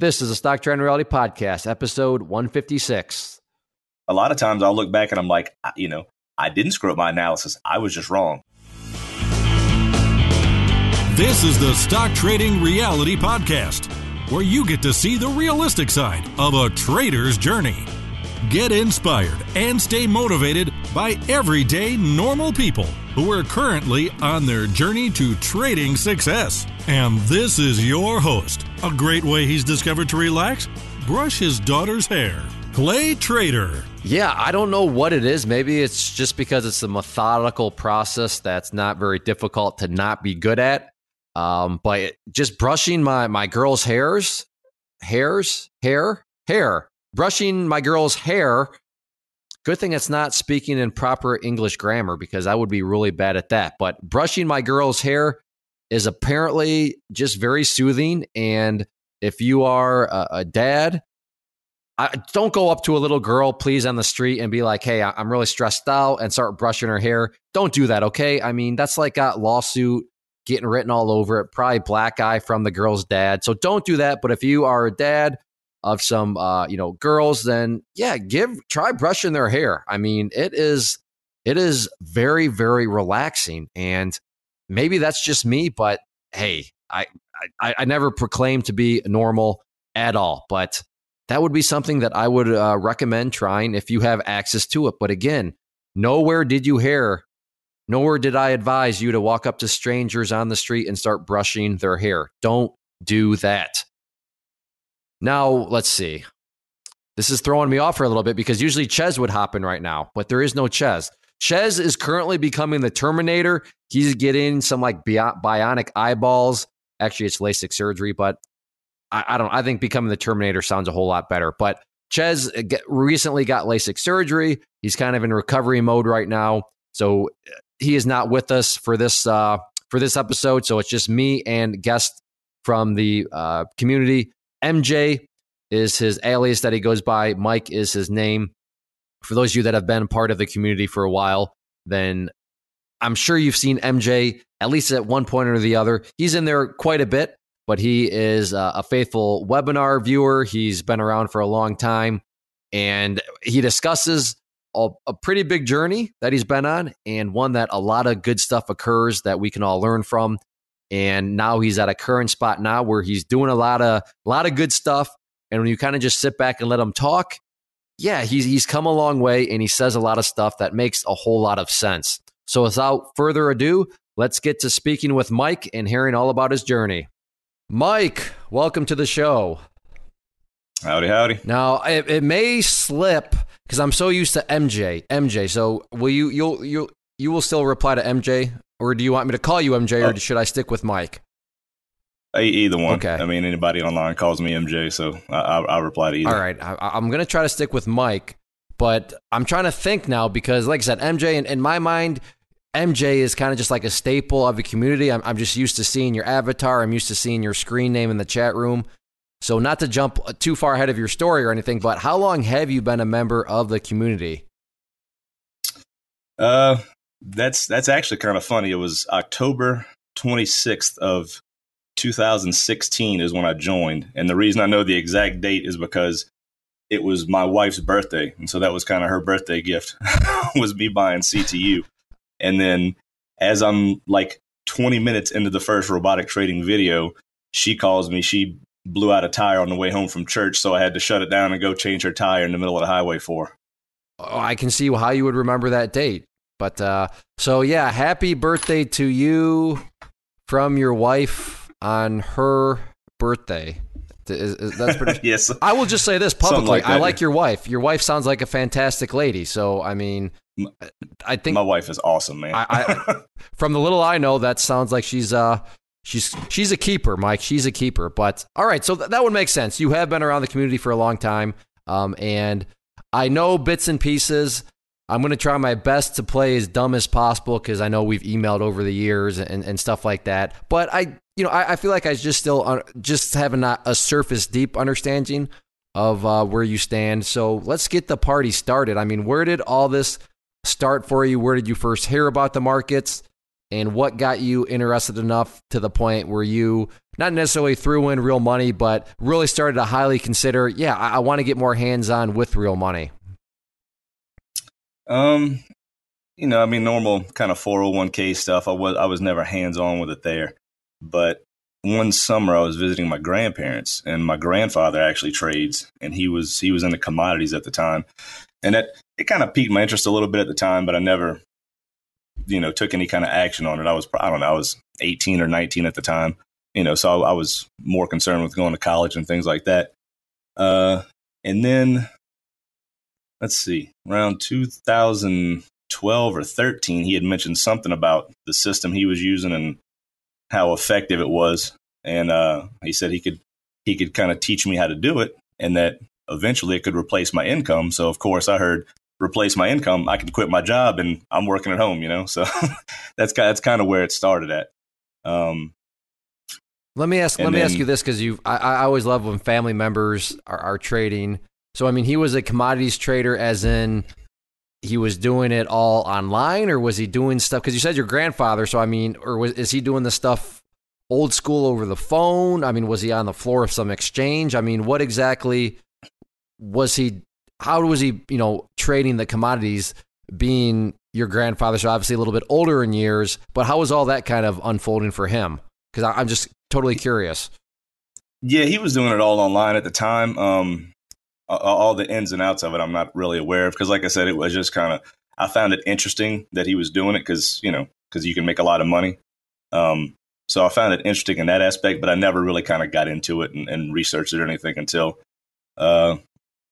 This is a Stock Trading Reality Podcast, episode 156. A lot of times I'll look back and I'm like, you know, I didn't screw up my analysis. I was just wrong. This is the Stock Trading Reality Podcast, where you get to see the realistic side of a trader's journey. Get inspired and stay motivated by everyday normal people who are currently on their journey to trading success. And this is your host. A great way he's discovered to relax? Brush his daughter's hair. Clay Trader. Yeah, I don't know what it is. Maybe it's just because it's a methodical process that's not very difficult to not be good at. Um, but just brushing my my girl's hairs, hairs, hair, hair, brushing my girl's hair. Good thing it's not speaking in proper English grammar because I would be really bad at that. But brushing my girl's hair is apparently just very soothing. And if you are a, a dad, I, don't go up to a little girl, please, on the street and be like, hey, I'm really stressed out and start brushing her hair. Don't do that, okay? I mean, that's like a lawsuit getting written all over it, probably black eye from the girl's dad. So don't do that. But if you are a dad of some, uh, you know, girls, then yeah, give, try brushing their hair. I mean, it is, it is very, very relaxing. And maybe that's just me, but hey, I, I, I never proclaimed to be normal at all, but that would be something that I would uh, recommend trying if you have access to it. But again, nowhere did you hear, nowhere did I advise you to walk up to strangers on the street and start brushing their hair. Don't do that. Now, let's see. This is throwing me off for a little bit because usually Ches would hop in right now, but there is no Ches. Ches is currently becoming the Terminator. He's getting some like bionic eyeballs. Actually, it's LASIK surgery, but I, I don't. I think becoming the Terminator sounds a whole lot better. But Ches uh, recently got LASIK surgery. He's kind of in recovery mode right now, so uh, he is not with us for this uh, for this episode. So it's just me and guest from the uh, community. MJ is his alias that he goes by. Mike is his name for those of you that have been part of the community for a while, then I'm sure you've seen MJ at least at one point or the other. He's in there quite a bit, but he is uh, a faithful webinar viewer. He's been around for a long time and he discusses a, a, pretty big journey that he's been on and one that a lot of good stuff occurs that we can all learn from. And now he's at a current spot now where he's doing a lot of a lot of good stuff. And when you kind of just sit back and let him talk, yeah, he's he's come a long way and he says a lot of stuff that makes a whole lot of sense. So without further ado, let's get to speaking with Mike and hearing all about his journey. Mike, welcome to the show. Howdy, howdy. Now it, it may slip because I'm so used to MJ. MJ. So will you you'll you you will still reply to MJ, or do you want me to call you MJ, or oh. should I stick with Mike? Either one. Okay. I mean, anybody online calls me MJ, so I, will reply to either. All right. I, am going to try to stick with Mike, but I'm trying to think now because, like I said, MJ, in, in my mind, MJ is kind of just like a staple of the community. I'm, I'm just used to seeing your avatar. I'm used to seeing your screen name in the chat room. So, not to jump too far ahead of your story or anything, but how long have you been a member of the community? Uh, that's that's actually kind of funny. It was October 26th of 2016 is when I joined. And the reason I know the exact date is because it was my wife's birthday. And so that was kind of her birthday gift was me buying CTU. And then as I'm like 20 minutes into the first robotic trading video, she calls me. She blew out a tire on the way home from church. So I had to shut it down and go change her tire in the middle of the highway for. Oh, I can see how you would remember that date. But uh, so, yeah, happy birthday to you from your wife on her birthday. Is, is, that's pretty. yes. I will just say this publicly. Like I like your wife. Your wife sounds like a fantastic lady. So I mean, I think my wife is awesome, man. I, I, from the little I know, that sounds like she's uh she's she's a keeper, Mike. She's a keeper. But all right, so th- that would make sense. You have been around the community for a long time, um, and I know bits and pieces. I'm going to try my best to play as dumb as possible because I know we've emailed over the years and, and stuff like that. But I you know, I, I feel like I just still uh, just have not a surface deep understanding of uh, where you stand. So let's get the party started. I mean, where did all this start for you? Where did you first hear about the markets? And what got you interested enough to the point where you not necessarily threw in real money, but really started to highly consider, yeah, I, I want to get more hands on with real money? Um, you know, I mean, normal kind of 401k stuff. I was I was never hands on with it there, but one summer I was visiting my grandparents, and my grandfather actually trades, and he was he was into commodities at the time, and that it kind of piqued my interest a little bit at the time, but I never, you know, took any kind of action on it. I was I don't know, I was 18 or 19 at the time, you know, so I, I was more concerned with going to college and things like that. Uh, and then let's see, around 2012 or 13, he had mentioned something about the system he was using and how effective it was. And uh, he said he could he could kind of teach me how to do it, and that eventually it could replace my income. So of course, I heard replace my income, I could quit my job and I'm working at home. You know, so that's that's kind of where it started at. Um, let me ask. Let then, me ask you this because you. I, I, always love when family members are, are trading. So I mean, he was a commodities trader, as in he was doing it all online, or was he doing stuff? Because you said your grandfather. So I mean, or was is he doing the stuff old school over the phone? I mean, was he on the floor of some exchange? I mean, what exactly was he? How was he? You know, trading the commodities, being your grandfather, so obviously a little bit older in years. But how was all that kind of unfolding for him? Because I'm just totally curious. Yeah, he was doing it all online at the time. Um, all the ins and outs of it, I'm not really aware of because, like I said, it was just kind of I found it interesting that he was doing it because you know because you can make a lot of money. Um, so I found it interesting in that aspect, but I never really kind of got into it and, and, researched it or anything until uh,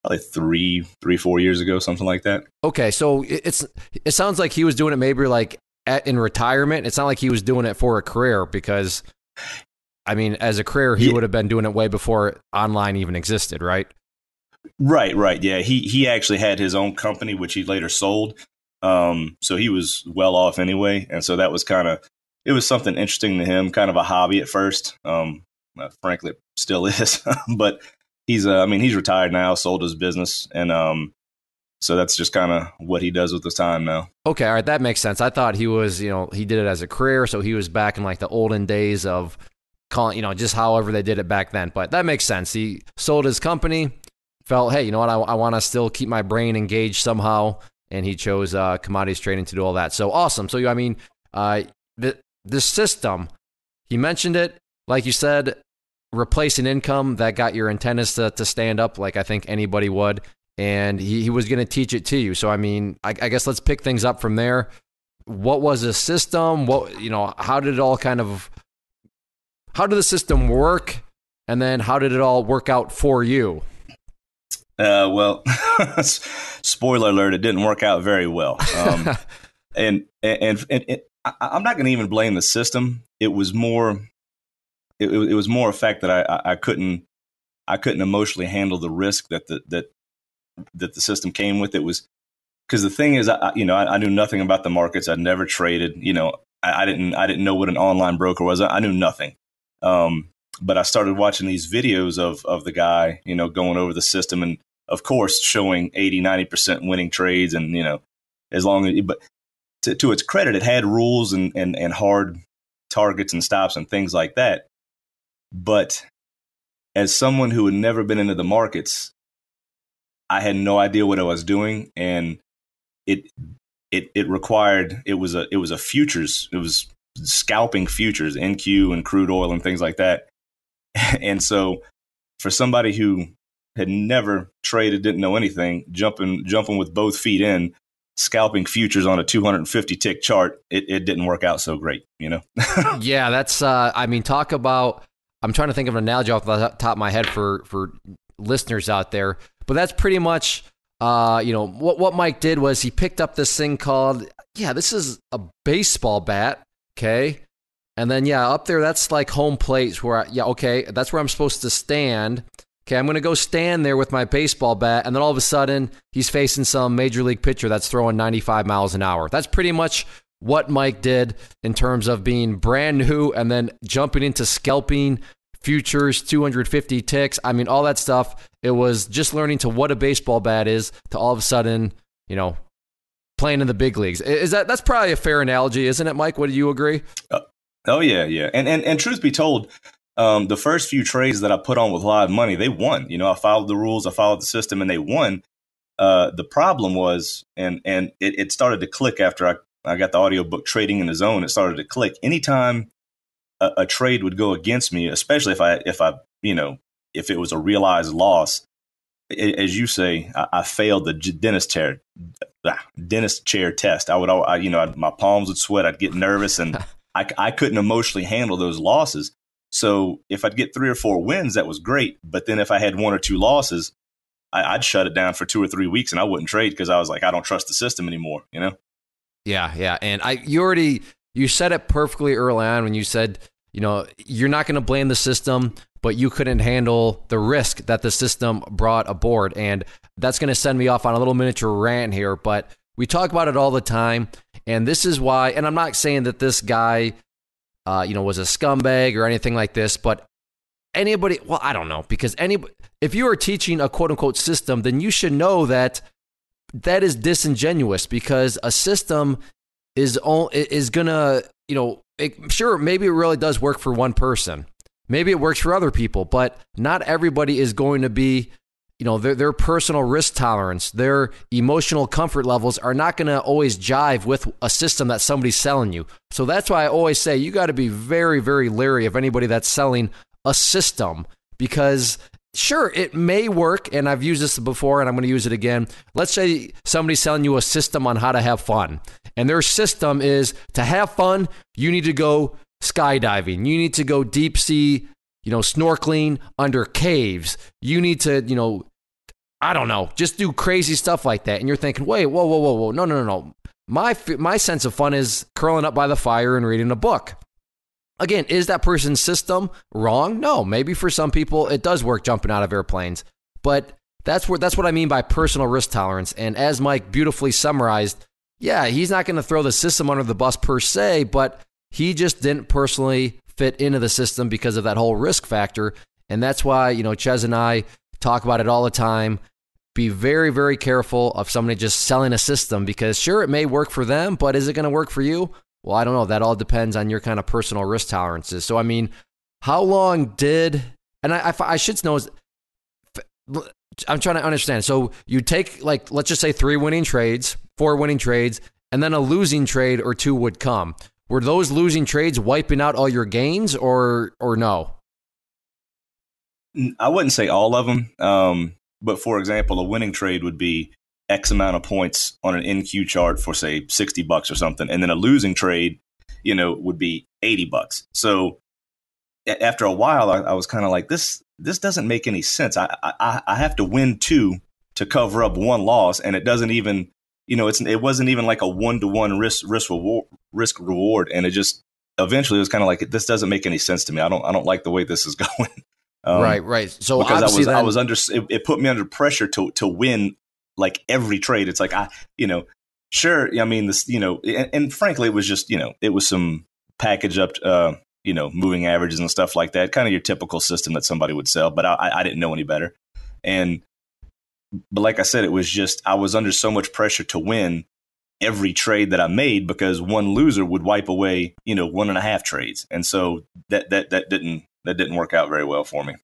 probably three, three, four years ago, something like that. Okay, so it's it sounds like he was doing it maybe like at, in retirement. It's not like he was doing it for a career because, I mean, as a career, he yeah. would have been doing it way before online even existed, right? Right, right. Yeah, he he actually had his own company, which he later sold. Um, so he was well off anyway, and so that was kind of it was something interesting to him, kind of a hobby at first. Um, uh, frankly, it still is, but he's uh, I mean he's retired now, sold his business, and um, so that's just kind of what he does with his time now. Okay, all right, that makes sense. I thought he was, you know, he did it as a career, so he was back in like the olden days of calling, you know, just however they did it back then. But that makes sense. He sold his company, felt, hey, you know what, I, I want to still keep my brain engaged somehow, and he chose uh, commodities trading to do all that. So awesome. So I mean, uh, the the system, he mentioned it, like you said, replacing income that got your antennas to, to stand up, like I think anybody would, and he, he was going to teach it to you. So I mean, I, I guess let's pick things up from there. What was the system? What you know? How did it all kind of? How did the system work? And then how did it all work out for you? Uh, well, spoiler alert, it didn't work out very well. Um, and, and, and, and, I, am not going to even blame the system. It was more, it, it was more a fact that I, I couldn't, I couldn't emotionally handle the risk that the, that, that the system came with. It was because the thing is, I, you know, I, I, knew nothing about the markets. I'd never traded, you know, I, I, didn't, I didn't know what an online broker was. I, knew nothing. Um, but I started watching these videos of, of the guy, you know, going over the system and of course, showing 80, 90% winning trades. And, you know, as long as, but to, to its credit, it had rules and, and, and hard targets and stops and things like that. But as someone who had never been into the markets, I had no idea what I was doing. And it, it, it required, it was a, it was a futures, it was scalping futures, NQ and crude oil and things like that. and so for somebody who had never traded, didn't know anything, jumping jumping with both feet in, scalping futures on a 250 tick chart, it, it didn't work out so great, you know? yeah, that's uh I mean talk about I'm trying to think of an analogy off the top of my head for for listeners out there, but that's pretty much uh, you know, what what Mike did was he picked up this thing called yeah, this is a baseball bat, okay? And then yeah, up there that's like home plate where I, yeah, okay, that's where I'm supposed to stand okay, I'm to go stand there with my baseball bat. And then all of a sudden, he's facing some major league pitcher that's throwing 95 miles an hour. That's pretty much what Mike did in terms of being brand new and then jumping into scalping futures, 250 ticks. I mean, all that stuff. It was just learning to what a baseball bat is to all of a sudden, you know, playing in the big leagues. Is that that's probably a fair analogy, isn't it, Mike? What Would you agree? Uh, oh yeah, yeah. And and and truth be told, um, the first few trades that I put on with live money, they won. You know, I followed the rules, I followed the system, and they won. Uh, the problem was, and and it, it started to click after I, I got the audiobook Trading in the Zone. It started to click. Anytime a, a trade would go against me, especially if I if I you know if it was a realized loss, as you say, I, I failed the dentist chair ah, dentist chair test. I would, I, you know, I'd, my palms would sweat. I'd get nervous, and I, I couldn't emotionally handle those losses. So if I'd get three or four wins, that was great. But then if I had one or two losses, I, would shut it down for two or three weeks, and I wouldn't trade because I was like, I don't trust the system anymore. You know? Yeah, yeah. And I, you already, you said it perfectly early on when you said, you know, you're not going to blame the system, but you couldn't handle the risk that the system brought aboard. And that's going to send me off on a little miniature rant here, but we talk about it all the time. And this is why, and I'm not saying that this guy, uh, you know, was a scumbag or anything like this, but anybody, well, I don't know, because any, if you are teaching a quote unquote system, then you should know that that is disingenuous because a system is is gonna, you know, it, sure, maybe it really does work for one person, maybe it works for other people, but not everybody is going to be you know their, their personal risk tolerance their emotional comfort levels are not going to always jive with a system that somebody's selling you. So that's why i always say you got to be very very leery of anybody that's selling a system because sure it may work and i've used this before and i'm going to use it again let's say somebody's selling you a system on how to have fun and their system is to have fun you need to go skydiving you need to go deep sea you know, snorkeling under caves. You need to, you know, I don't know, just do crazy stuff like that. And you're thinking, wait, whoa, whoa, whoa, whoa, no, no, no, no. My my sense of fun is curling up by the fire and reading a book. Again, is that person's system wrong? No, maybe for some people it does work jumping out of airplanes, but that's what that's what I mean by personal risk tolerance. And as Mike beautifully summarized, yeah, he's not going to throw the system under the bus per se, but he just didn't personally fit into the system because of that whole risk factor. And that's why, you know, Ches and I talk about it all the time. Be very, very careful of somebody just selling a system because sure, it may work for them, but is it going to work for you? Well, I don't know. That all depends on your kind of personal risk tolerances. So, I mean, how long did, and I, I, I should know, I'm trying to understand. So, you take, like, let's just say three winning trades, four winning trades, and then a losing trade or two would come were those losing trades wiping out all your gains or or no? I wouldn't say all of them. Um, but for example, a winning trade would be X amount of points on an NQ chart for say 60 bucks or something. And then a losing trade, you know, would be 80 bucks. So after a while, I, I was kind of like, this, this doesn't make any sense. I, I, I have to win two to cover up one loss. And it doesn't even, you know, it's it wasn't even like a one to one risk risk reward risk reward, and it just eventually it was kind of like this doesn't make any sense to me. I don't I don't like the way this is going. Um, right, right. So because I was then- I was under it, it, put me under pressure to to win like every trade. It's like I you know sure I mean this you know and, and frankly it was just you know it was some package up uh, you know moving averages and stuff like that, kind of your typical system that somebody would sell. But I I didn't know any better, and but like I said, it was just I was under so much pressure to win every trade that I made because one loser would wipe away, you know, one and a half trades. And so that that that didn't that didn't work out very well for me.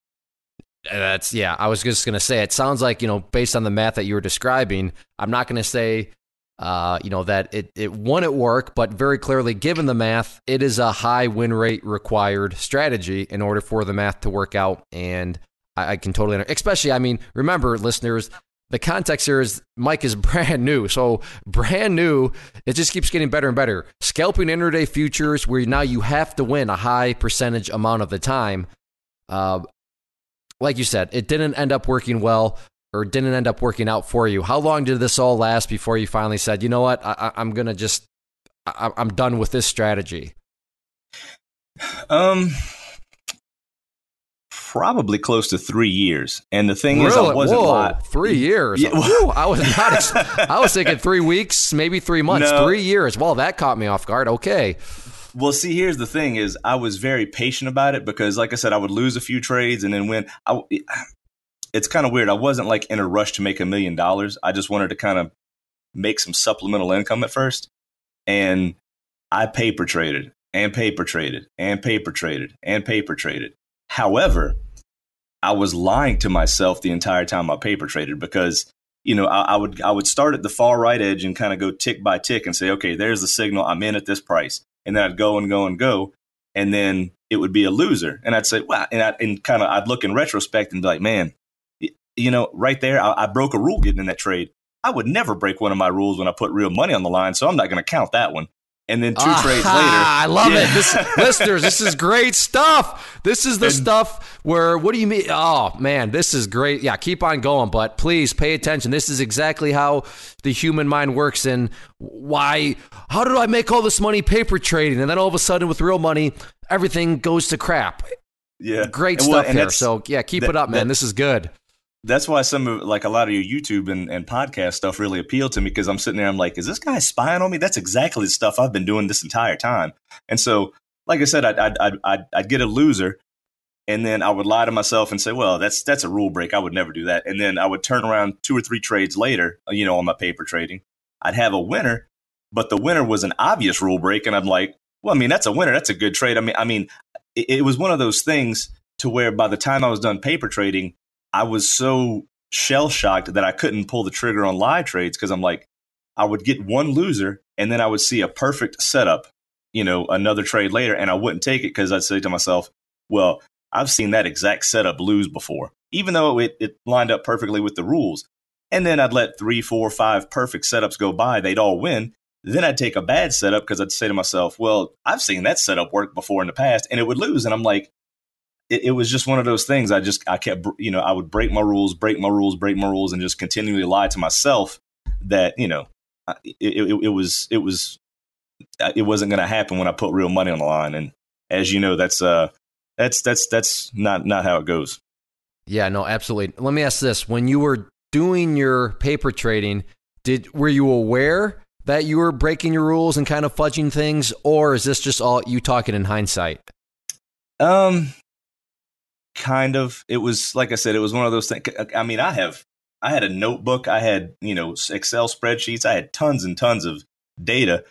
That's yeah, I was just gonna say it sounds like, you know, based on the math that you were describing, I'm not gonna say uh, you know, that it, it won at work, but very clearly, given the math, it is a high win rate required strategy in order for the math to work out. And I, I can totally, especially, I mean, remember, listeners, the context here is Mike is brand new. So brand new, it just keeps getting better and better. Scalping intraday futures where now you have to win a high percentage amount of the time. Uh, like you said, it didn't end up working well or didn't end up working out for you. How long did this all last before you finally said, you know what, I, am going to just, I, I'm done with this strategy? Um, probably close to three years. And the thing really? is, I wasn't Whoa, three years. Yeah. Woo, I was not. Ex- I was thinking three weeks, maybe three months. No. Three years. Well, that caught me off guard. Okay. Well, see, here's the thing: is I was very patient about it because, like I said, I would lose a few trades and then win. I, it's kind of weird. I wasn't like in a rush to make a million dollars. I just wanted to kind of make some supplemental income at first, and I paper traded and paper traded and paper traded and paper traded However, I was lying to myself the entire time I paper traded because you know, I, I, would I would start at the far right edge and kind of go tick by tick and say, okay, there's the signal. I'm in at this price, and then I'd go and go and go, and then it would be a loser, and I'd say, wow, and I and kind of I'd look in retrospect and be like, man, you know, right there, I, I broke a rule getting in that trade. I would never break one of my rules when I put real money on the line, so I'm not going to count that one. And then two ah, trades later. I love yeah. it. This, listeners, this is great stuff. This is the and, stuff where, what do you mean? Oh, man, this is great. Yeah, keep on going, but please pay attention. This is exactly how the human mind works and why, how do I make all this money paper trading? And then all of a sudden, with real money, everything goes to crap. Yeah. Great and stuff well, here. So, yeah, keep that, it up, man. That, this is good that's why some of like a lot of your YouTube and, and podcast stuff really appealed to me because I'm sitting there, I'm like, is this guy spying on me? That's exactly the stuff I've been doing this entire time. And so, like I said, I'd, I'd, I'd, I'd get a loser and then I would lie to myself and say, well, that's, that's a rule break. I would never do that. And then I would turn around two or three trades later, you know, on my paper trading, I'd have a winner, but the winner was an obvious rule break. And I'm like, well, I mean, that's a winner. That's a good trade. I mean, I mean, it, it was one of those things to where by the time I was done paper trading, I was so shell shocked that I couldn't pull the trigger on live trades because I'm like, I would get one loser and then I would see a perfect setup, you know, another trade later, and I wouldn't take it because I'd say to myself, well, I've seen that exact setup lose before, even though it, it lined up perfectly with the rules. And then I'd let three, four, five perfect setups go by. They'd all win. Then I'd take a bad setup because I'd say to myself, well, I've seen that setup work before in the past and it would lose. And I'm like, it, it, was just one of those things. I just I kept you know I would break my rules, break my rules, break my rules, and just continually lie to myself that you know it, it, it was it was it wasn't going to happen when I put real money on the line. And as you know, that's uh that's that's that's not not how it goes. Yeah, no, absolutely. Let me ask this: When you were doing your paper trading, did were you aware that you were breaking your rules and kind of fudging things, or is this just all you talking in hindsight? Um, kind of it was like i said it was one of those things i mean i have i had a notebook i had you know excel spreadsheets i had tons and tons of data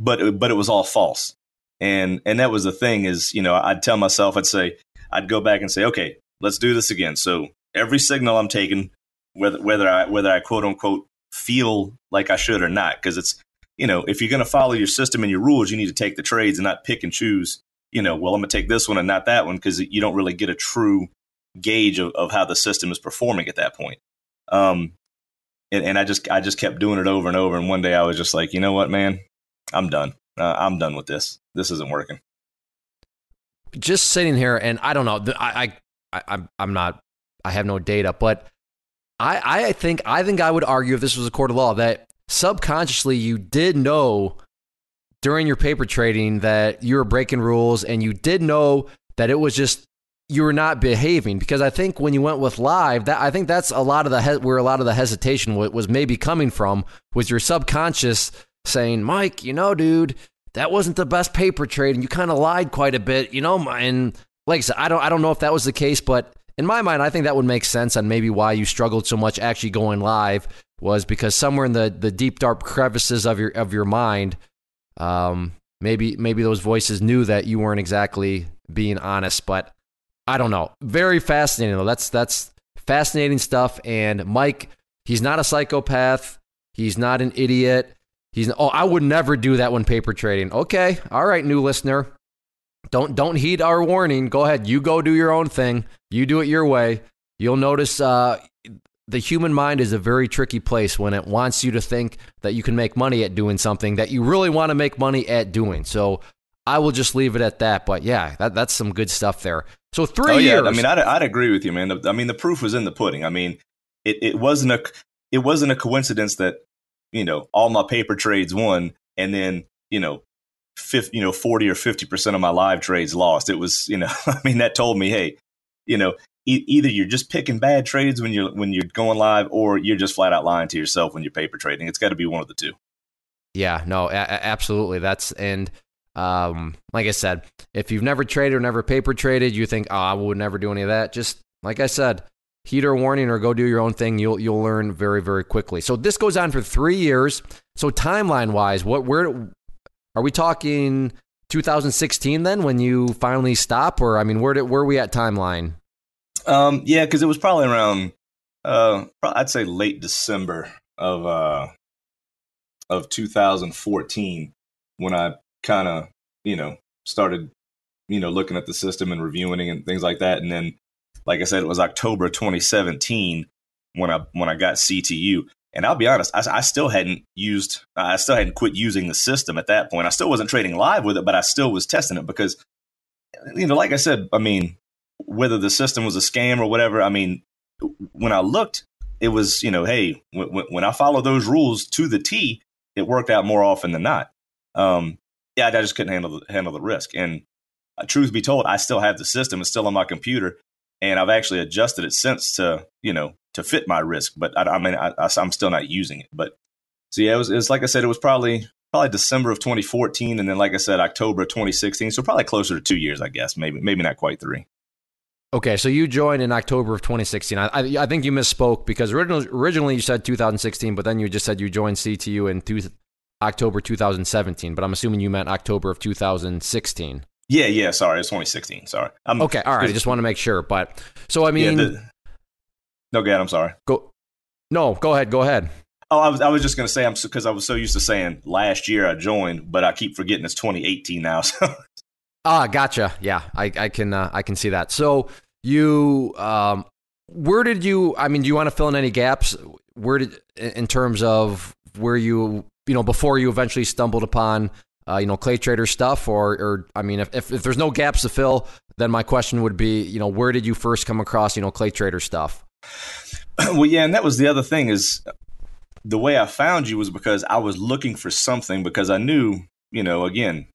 but but it was all false. And and that was the thing is you know i'd tell myself i'd say i'd go back and say okay let's do this again. So every signal i'm taking whether whether i whether i quote unquote feel like i should or not because it's you know if you're going to follow your system and your rules you need to take the trades and not pick and choose you know, well, I'm going to take this one and not that one because you don't really get a true gauge of, of how the system is performing at that point. Um, and, and I just I just kept doing it over and over. And one day I was just like, you know what, man, I'm done. Uh, I'm done with this. This isn't working. Just sitting here, and I don't know. I I, I I'm not. I have no data, but I I think I think I would argue if this was a court of law that subconsciously you did know during your paper trading that you were breaking rules and you did know that it was just you were not behaving. Because I think when you went with live that I think that's a lot of the he- where a lot of the hesitation was, maybe coming from was your subconscious saying Mike you know dude that wasn't the best paper trade and you kind of lied quite a bit you know and like I said I don't I don't know if that was the case but in my mind I think that would make sense on maybe why you struggled so much actually going live was because somewhere in the the deep dark crevices of your of your mind um, maybe maybe those voices knew that you weren't exactly being honest, but I don't know. Very fascinating though. That's that's fascinating stuff. And Mike, he's not a psychopath. He's not an idiot. He's oh, I would never do that when paper trading. Okay, all right, new listener. Don't don't heed our warning. Go ahead. You go do your own thing. You do it your way. You'll notice uh, the human mind is a very tricky place when it wants you to think that you can make money at doing something that you really want to make money at doing. So I will just leave it at that. But yeah, that, that's some good stuff there. So three oh, yeah. years. I mean, I'd, I'd agree with you, man. I mean, the proof was in the pudding. I mean, it, it wasn't a it wasn't a coincidence that you know all my paper trades won, and then you know. 50, you know, 40 or 50% of my live trades lost. It was, you know, I mean, that told me, hey, you know, e- either you're just picking bad trades when you're when you're going live, or you're just flat out lying to yourself when you're paper trading. It's got to be one of the two. Yeah, no, a- absolutely. That's and um, like I said, if you've never traded or never paper traded, you think, oh, I would never do any of that. Just like I said, heed or warning or go do your own thing. You'll you'll learn very very quickly. So this goes on for three years. So timeline wise, what where are we talking? 2016 then when you finally stop, or I mean, where did where are we at timeline? Um, yeah, because it was probably around, uh, I'd say late December of uh of 2014 when I kind of you know started you know looking at the system and reviewing it and things like that, and then like I said, it was October 2017 when I when I got CTU. And I'll be honest, I, I, still hadn't used, I still hadn't quit using the system at that point. I still wasn't trading live with it, but I still was testing it because, you know, like I said, I mean, whether the system was a scam or whatever, I mean, when I looked, it was, you know, hey, when, I follow those rules to the T, it worked out more often than not. Um, yeah, I just couldn't handle the, handle the risk. And uh, truth be told, I still have the system. It's still on my computer, and I've actually adjusted it since to, you know, to fit my risk. But I, I mean, I, am still not using it. But so yeah, it was, it was like I said, it was probably probably December of 2014, and then like I said, October of 2016. So probably closer to two years, I guess. Maybe maybe not quite three. Okay, so you joined in October of 2016. I, I, I think you misspoke because originally, originally you said 2016, but then you just said you joined CTU in two, October 2017. But I'm assuming you meant October of 2016. Yeah, yeah. Sorry, it's 2016. Sorry. I'm, okay, all right. I just want to make sure. But so I mean, yeah, the, no, go ahead. I'm sorry. Go. No, go ahead. Go ahead. Oh, I was I was just gonna say I'm because I was so used to saying last year I joined, but I keep forgetting it's 2018 now. So. Ah, gotcha. Yeah, I I can uh, I can see that. So you um, where did you? I mean, do you want to fill in any gaps? Where did in terms of where you you know before you eventually stumbled upon uh, you know clay trader stuff, or or I mean, if, if if there's no gaps to fill, then my question would be, you know, where did you first come across you know clay trader stuff? well, yeah, and that was the other thing is the way I found you was because I was looking for something because I knew, you know, again,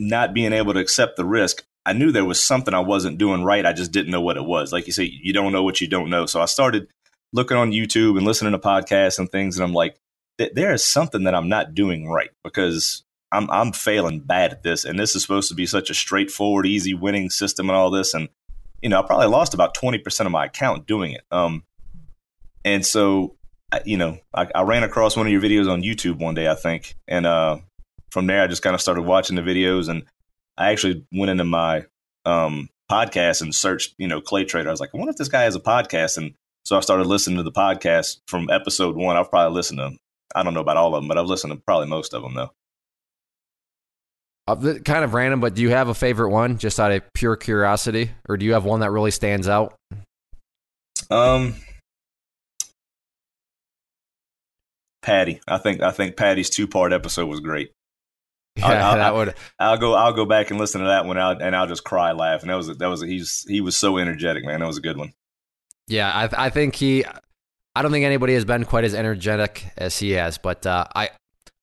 not being able to accept the risk. I knew there was something I wasn't doing right. I just didn't know what it was. Like you say, you don't know what you don't know. So I started looking on YouTube and listening to podcasts and things, and I'm like, there is something that I'm not doing right because I'm I'm failing bad at this, and this is supposed to be such a straightforward, easy winning system and all this, and you know, I probably lost about 20% of my account doing it. Um, and so, you know, I, I, ran across one of your videos on YouTube one day, I think. And uh, from there, I just kind of started watching the videos. And I actually went into my um, podcast and searched, you know, Clay Trader. I was like, I wonder if this guy has a podcast. And so I started listening to the podcast from episode one. I've probably listened to, I don't know about all of them, but I've listened to probably most of them, though. Uh, kind of random, but do you have a favorite one just out of pure curiosity, or do you have one that really stands out? Um, Patty. I think I think Patty's two part episode was great. Yeah, I'll, that would. I'll go. I'll go back and listen to that one out, and I'll just cry laughing. That was that was he's he was so energetic, man. That was a good one. Yeah, I I think he. I don't think anybody has been quite as energetic as he has, but uh, I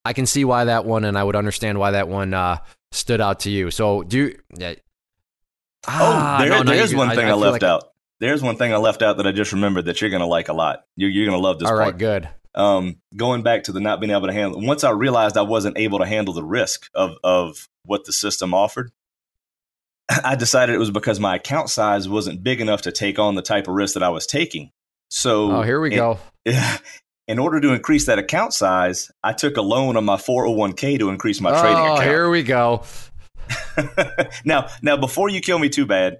I can see why that one, and I would understand why that one uh, stood out to you. So do you, yeah. Ah, oh, there, no, there's no, one thing I, I left like, out. There's one thing I left out that I just remembered that you're going to like a lot. You're, you're going to love this. All part. right, good. Um, going back to the not being able to handle. Once I realized I wasn't able to handle the risk of of what the system offered, I decided it was because my account size wasn't big enough to take on the type of risk that I was taking. So, oh, here we in, go. In order to increase that account size, I took a loan on my 401k to increase my oh, trading account. Here we go. now, now before you kill me too bad,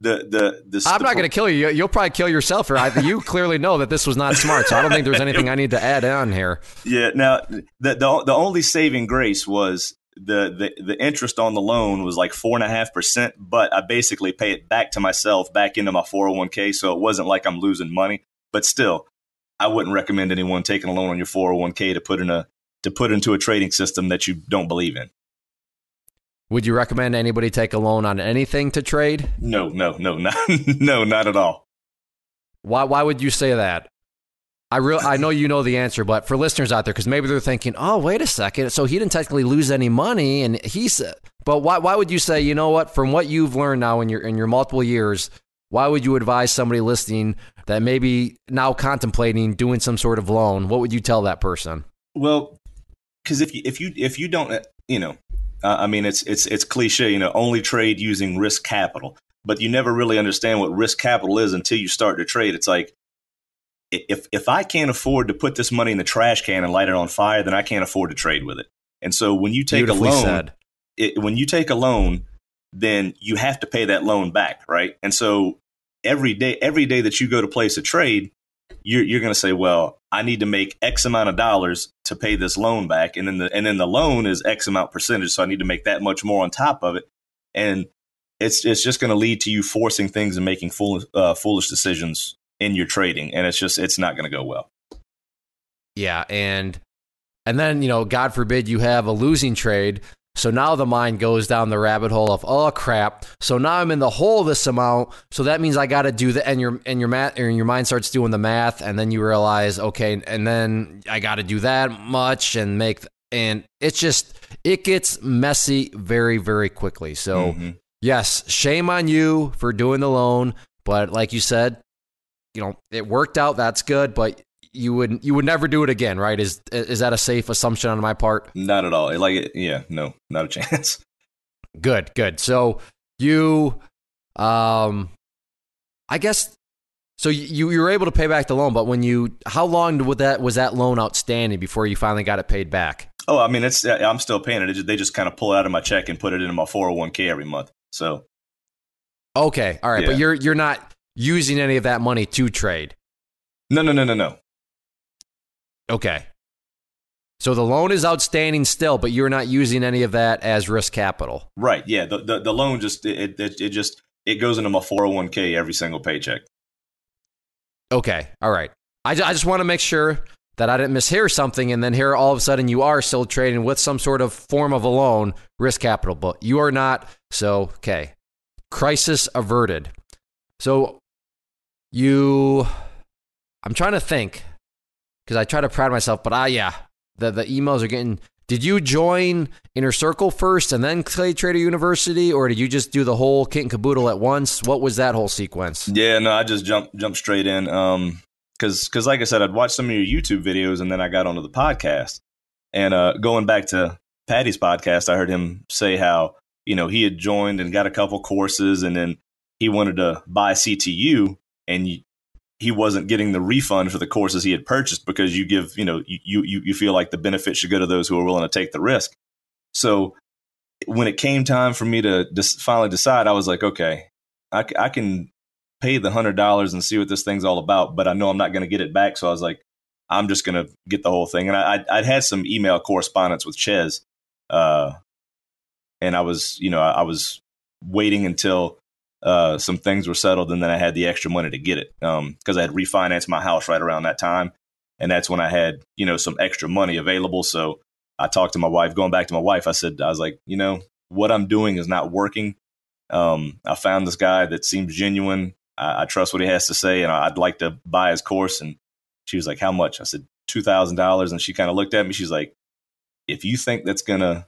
the the the. I'm not going to kill you. You'll probably kill yourself. Or you clearly know that this was not smart. So I don't think there's anything I need to add on here. Yeah. Now the the, the only saving grace was the, the the interest on the loan was like four and a half percent, but I basically pay it back to myself, back into my 401k. So it wasn't like I'm losing money. But still, I wouldn't recommend anyone taking a loan on your 401k to put in a to put into a trading system that you don't believe in. Would you recommend anybody take a loan on anything to trade? No, no, no, not, no, not at all. Why? Why would you say that? I real I know you know the answer, but for listeners out there, because maybe they're thinking, "Oh, wait a second, so he didn't technically lose any money," and he's. But why? Why would you say, you know what? From what you've learned now in your in your multiple years, why would you advise somebody listening that maybe now contemplating doing some sort of loan? What would you tell that person? Well, because if you if you if you don't, uh, you know, uh, I mean, it's it's it's cliche, you know, only trade using risk capital, but you never really understand what risk capital is until you start to trade. It's like if if I can't afford to put this money in the trash can and light it on fire, then I can't afford to trade with it. And so when you take a loan, it, when you take a loan, then you have to pay that loan back, right? And so every day, every day that you go to place a trade, you're, you're going to say, well, I need to make X amount of dollars to pay this loan back, and then the and then the loan is X amount percentage, so I need to make that much more on top of it, and it's it's just going to lead to you forcing things and making fool, uh, foolish decisions in your trading, and it's just it's not going to go well. Yeah, and and then you know, God forbid you have a losing trade. So now the mind goes down the rabbit hole of oh crap. So now I'm in the hole this amount. So that means I got to do the and your and your math and your mind starts doing the math, and then you realize okay, and then I got to do that much and make and it's just it gets messy very very quickly. So mm-hmm. yes, shame on you for doing the loan, but like you said, you know it worked out. That's good, but you would you would never do it again, right? Is is that a safe assumption on my part? Not at all. Like yeah, no, not a chance. Good, good. So you, um, I guess. So you you were able to pay back the loan, but when you how long would that was that loan outstanding before you finally got it paid back? Oh, I mean, it's I'm still paying it. They just kind of pull it out of my check and put it into my 401k every month. So okay, all right, yeah. but you're you're not using any of that money to trade. No, no, no, no, no. Okay. So the loan is outstanding still, but you're not using any of that as risk capital. Right. Yeah. The the, the loan just it, it it just it goes into my 401k every single paycheck. Okay. All right. I, I just want to make sure that I didn't mishear something and then here all of a sudden you are still trading with some sort of form of a loan, risk capital, but you are not. So, okay. Crisis averted. So you I'm trying to think because I try to pride myself. But ah, yeah, the the emails are getting. Did you join Inner Circle first and then Clay Trader University, or did you just do the whole kit and caboodle at once? What was that whole sequence? Yeah, no, I just jumped jumped straight in. Um, because because like I said, I'd watched some of your YouTube videos and then I got onto the podcast. And uh, going back to Patty's podcast, I heard him say how you know he had joined and got a couple courses, and then he wanted to buy CTU, and he wasn't getting the refund for the courses he had purchased because you give, you know, you, you, you feel like the benefit should go to those who are willing to take the risk. So when it came time for me to just finally decide, I was like, okay, I, I can pay the hundred dollars and see what this thing's all about, but I know I'm not going to get it back. So I was like, I'm just going to get the whole thing. And I, I'd had some email correspondence with Ches, uh, and I was, you know, I, I was waiting until uh, some things were settled, and then I had the extra money to get it because um, I had refinanced my house right around that time, and that's when I had you know some extra money available. So I talked to my wife. Going back to my wife, I said I was like, you know, what I'm doing is not working. Um, I found this guy that seems genuine. I, I trust what he has to say, and I'd like to buy his course. And she was like, "How much?" I said, two thousand dollars. And she kind of looked at me. She's like, "If you think that's gonna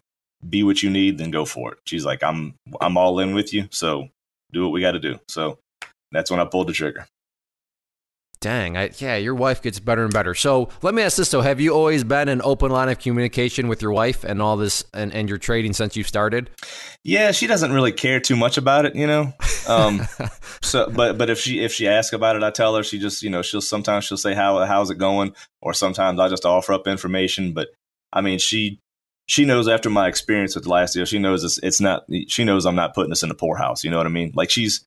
be what you need, then go for it." She's like, "I'm I'm all in with you." So do what we got to do. So that's when I pulled the trigger. Dang, I, yeah, your wife gets better and better. So let me ask this though: Have you always been an open line of communication with your wife and all this and, and your trading since you started? Yeah, she doesn't really care too much about it, you know. Um, so, but but if she if she asks about it, I tell her. She just you know she'll sometimes she'll say how how's it going, or sometimes I just offer up information. But I mean, she she knows after my experience with last deal, she knows it's, it's not, she knows I'm not putting this in the poorhouse. You know what I mean? Like she's,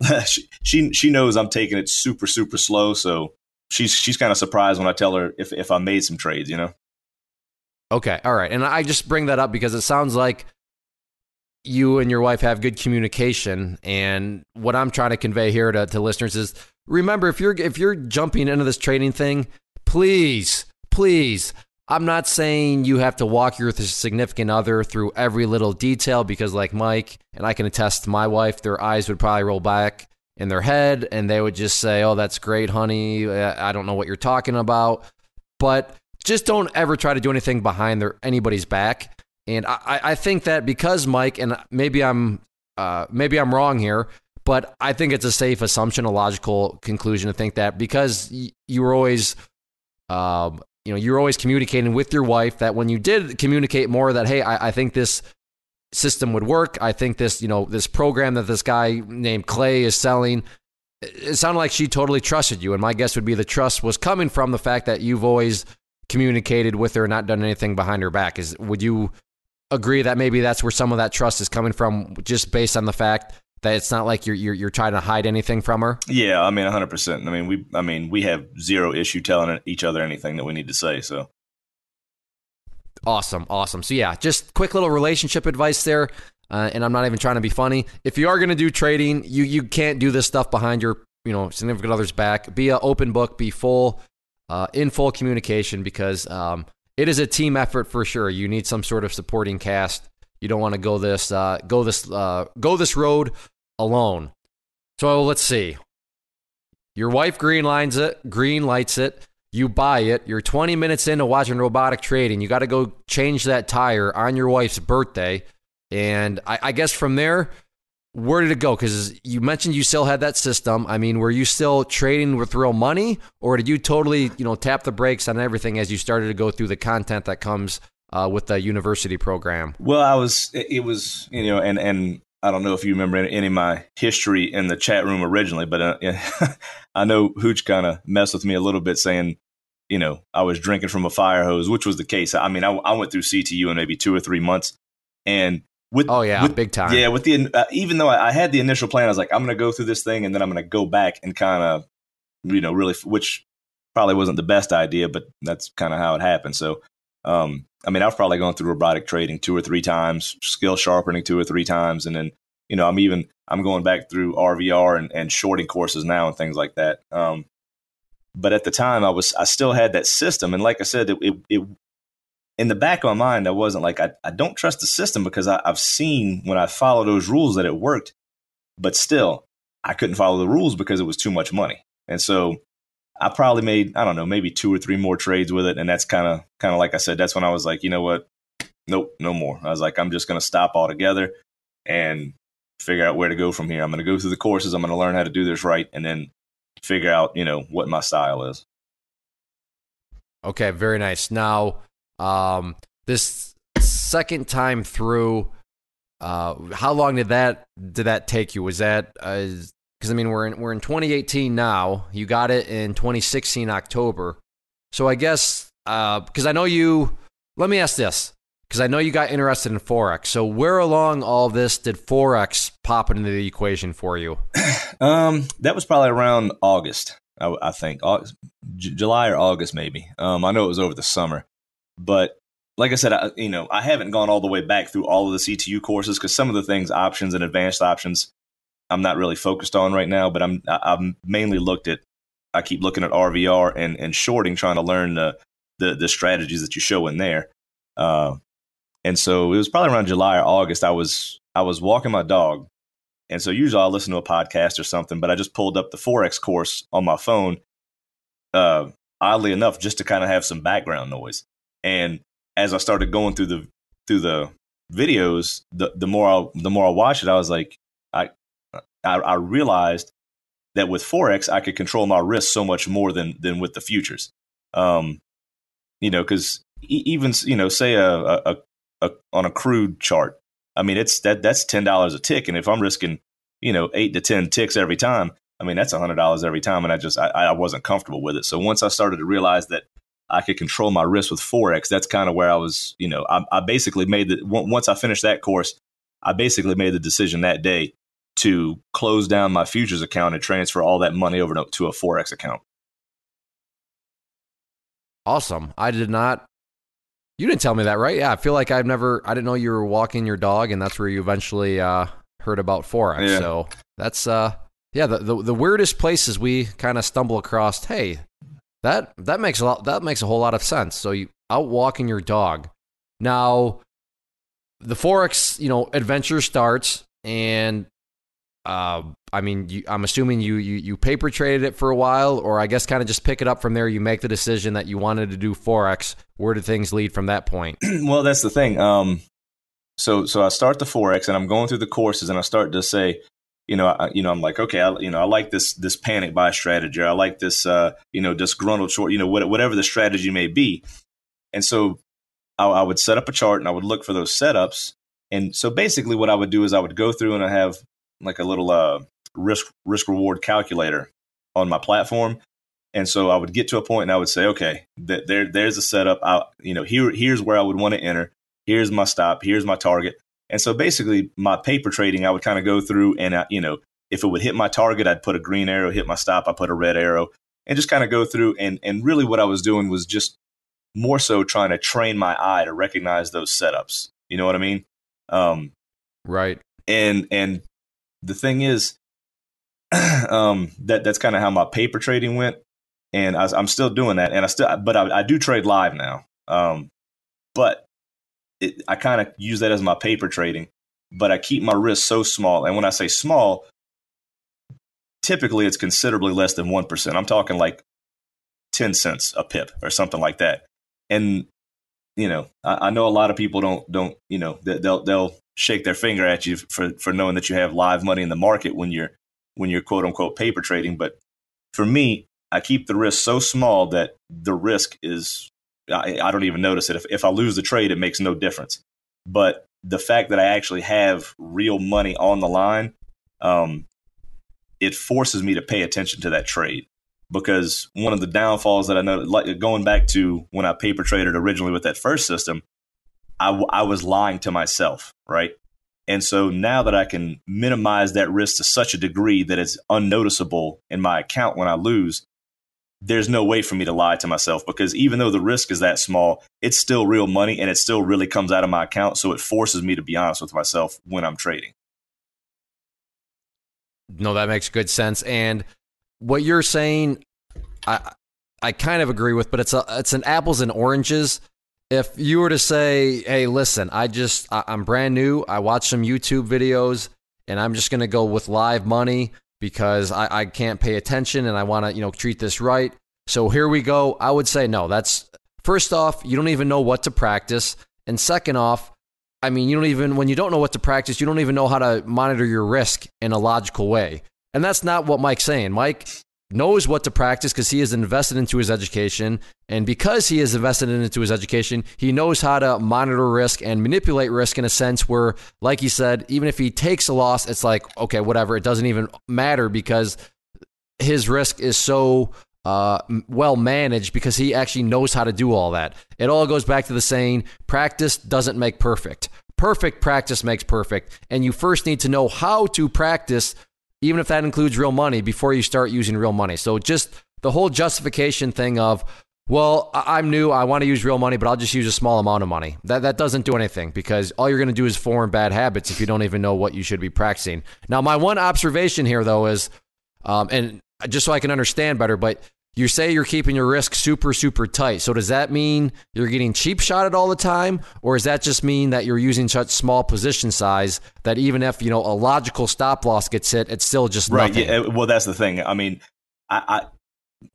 she, she, she knows I'm taking it super, super slow. So she's, she's kind of surprised when I tell her if, if I made some trades, you know? Okay. All right. And I just bring that up because it sounds like you and your wife have good communication. And what I'm trying to convey here to, to listeners is remember, if you're, if you're jumping into this trading thing, please, please I'm not saying you have to walk your significant other through every little detail because, like Mike, and I can attest to my wife, their eyes would probably roll back in their head and they would just say, Oh, that's great, honey. I don't know what you're talking about. But just don't ever try to do anything behind their anybody's back. And I, I think that because Mike, and maybe I'm uh, maybe I'm wrong here, but I think it's a safe assumption, a logical conclusion to think that because you were always um, you know you're always communicating with your wife that when you did communicate more that hey I, I, think this system would work. I think this you know this program that this guy named clay is selling it sounded like she totally trusted you. And my guess would be the trust was coming from the fact that you've always communicated with her and not done anything behind her back. Is would you agree that maybe that's where some of that trust is coming from, just based on the fact that it's not like you're you're, you're trying to hide anything from her. Yeah, I mean, 100. percent I mean, we I mean, we have zero issue telling each other anything that we need to say. So awesome, awesome. So yeah, just quick little relationship advice there. Uh, and I'm not even trying to be funny. If you are going to do trading, you you can't do this stuff behind your you know significant other's back. Be an open book. Be full, uh, in full communication because um, it is a team effort for sure. You need some sort of supporting cast. You don't want to go this uh, go this uh, go this road alone. So let's see. Your wife green lines it, green lights it. You buy it. You're 20 minutes into watching robotic trading. You got to go change that tire on your wife's birthday. And I, I guess from there, where did it go? Because you mentioned you still had that system. I mean, were you still trading with real money, or did you totally, you know, tap the brakes on everything as you started to go through the content that comes uh, with the university program? Well, I was. It was, you know, and and I don't know if you remember any of my history in the chat room originally, but uh, I know Hooch kind of messed with me a little bit, saying, you know, I was drinking from a fire hose, which was the case. I mean, I, I went through CTU in maybe two or three months, and with, oh yeah, with, big time. Yeah, with the uh, even though I, I, had the initial plan, I was like, I'm going to go through this thing, and then I'm going to go back and kind of, you know, really, which probably wasn't the best idea, but that's kind of how it happened. So, um, I mean, I've probably gone through robotic trading two or three times, skill sharpening two or three times, and then you know, I'm even I'm going back through RVR and, and shorting courses now and things like that. Um, but at the time, I was I still had that system, and like I said, it, it, it in the back of my mind, I wasn't like, I, I don't trust the system because I, I've seen when I follow those rules that it worked, but still, I couldn't follow the rules because it was too much money. And so I probably made, I don't know, maybe two or three more trades with it. And that's kind of, kind of like I said, that's when I was like, you know what? Nope, no more. I was like, I'm just going to stop altogether and figure out where to go from here. I'm going to go through the courses. I'm going to learn how to do this right and then figure out, you know, what my style is. Okay, very nice. Now, um, this second time through, uh, how long did that did that take you? Was that because I mean we're in we're in 2018 now. You got it in 2016 October. So I guess because uh, I know you. Let me ask this because I know you got interested in forex. So where along all this did forex pop into the equation for you? Um, that was probably around August. I, I think August, J- July or August, maybe. Um, I know it was over the summer. But like I said, I, you know, I haven't gone all the way back through all of the CTU courses because some of the things, options and advanced options, I'm not really focused on right now. But I'm I'm mainly looked at. I keep looking at RVR and and shorting, trying to learn the the, the strategies that you show in there. Uh, and so it was probably around July or August. I was I was walking my dog, and so usually I'll listen to a podcast or something. But I just pulled up the forex course on my phone. Uh, oddly enough, just to kind of have some background noise. And as I started going through the through the videos, the the more I, the more I watched it, I was like, I, I I realized that with forex, I could control my risk so much more than than with the futures. Um, you know, because even you know, say a, a, a on a crude chart, I mean, it's that that's ten dollars a tick, and if I'm risking you know eight to ten ticks every time, I mean that's a hundred dollars every time, and I just I, I wasn't comfortable with it. So once I started to realize that I could control my risk with Forex. That's kind of where I was, you know, I, I basically made the, once I finished that course, I basically made the decision that day to close down my futures account and transfer all that money over to, a Forex account. Awesome. I did not you didn't tell me that, right? Yeah, I feel like I've never. I didn't know you were walking your dog, and that's where you eventually uh, heard about forex. Yeah. So that's uh, yeah. The, the, the weirdest places we kind of stumble across. Hey, that that makes a lot. That makes a whole lot of sense. So you out walking your dog. Now, the forex, you know, adventure starts, and uh, I mean, you, I'm assuming you, you you paper traded it for a while, or I guess kind of just pick it up from there. You make the decision that you wanted to do forex. Where did things lead from that point? well, that's the thing. Um, so so I start the forex, and I'm going through the courses, and I start to say, you know, I, you know, I'm like, okay, I, you know, I like this this panic buy strategy. I like this, uh, you know, disgruntled short. You know, whatever the strategy may be. And so I, I would set up a chart and I would look for those setups. And so basically, what I would do is I would go through and I have like a little uh, risk risk reward calculator on my platform. And so I would get to a point and I would say, okay, th- there there's a setup. I, you know, here here's where I would want to enter. here's my stop, here's my target. And so basically, my paper trading, I would kind of go through and, I, you know, if it would hit my target, I'd put a green arrow, hit my stop, I put a red arrow, and just kind of go through. And, and really, what I was doing was just more so trying to train my eye to recognize those setups. You know what I mean? Um, right. And and the thing is, um, that that's kind of how my paper trading went, and I, am still doing that, and I still, but I, I do trade live now. Um, but it, I kind of use that as my paper trading, but I keep my risk so small. And when I say small, typically it's considerably less than 1%. I'm talking like 10 cents a pip or something like that. And, you know, I, I know a lot of people don't, don't, you know, they'll, they'll shake their finger at you for, for knowing that you have live money in the market when you're, when you're quote unquote paper trading. But for me, I keep the risk so small that the risk is I, I don't even notice it. If, if I lose the trade, it makes no difference. But the fact that I actually have real money on the line, um, it forces me to pay attention to that trade. Because one of the downfalls that I know, like going back to when I paper traded originally with that first system, I, w- I was lying to myself, right? And so now that I can minimize that risk to such a degree that it's unnoticeable in my account when I lose, there's no way for me to lie to myself because even though the risk is that small, it's still real money and it still really comes out of my account. So it forces me to be honest with myself when I'm trading. No, that makes good sense. And what you're saying, I I kind of agree with, but it's a it's an apples and oranges. If you were to say, "Hey, listen, I just I, I'm brand new. I watched some YouTube videos, and I'm just going to go with live money." because I, I can't pay attention and I want to, you know, treat this right. So here we go. I would say no. That's first off, you don't even know what to practice. And second off, I mean, you don't even, when you don't know what to practice, you don't even know how to monitor your risk in a logical way. And that's not what Mike's saying. Mike knows what to practice because he has invested into his education. And because he has invested into his education, he knows how to monitor risk and manipulate risk in a sense where, like he said, even if he takes a loss, it's like, okay, whatever. It doesn't even matter because his risk is so uh, well managed because he actually knows how to do all that. It all goes back to the saying practice doesn't make perfect. Perfect practice makes perfect. And you first need to know how to practice even if that includes real money, before you start using real money. So just the whole justification thing of, well, I'm new, I want to use real money, but I'll just use a small amount of money. That that doesn't do anything because all you're going to do is form bad habits if you don't even know what you should be practicing. Now, my one observation here though is, um, and just so I can understand better, but you say you're keeping your risk super super tight. So does that mean you're getting cheap shotted all the time? Or does that just mean that you're using such small position size that even if you know a logical stop loss gets hit it's still just right nothing? Yeah, well that's the thing. I mean I,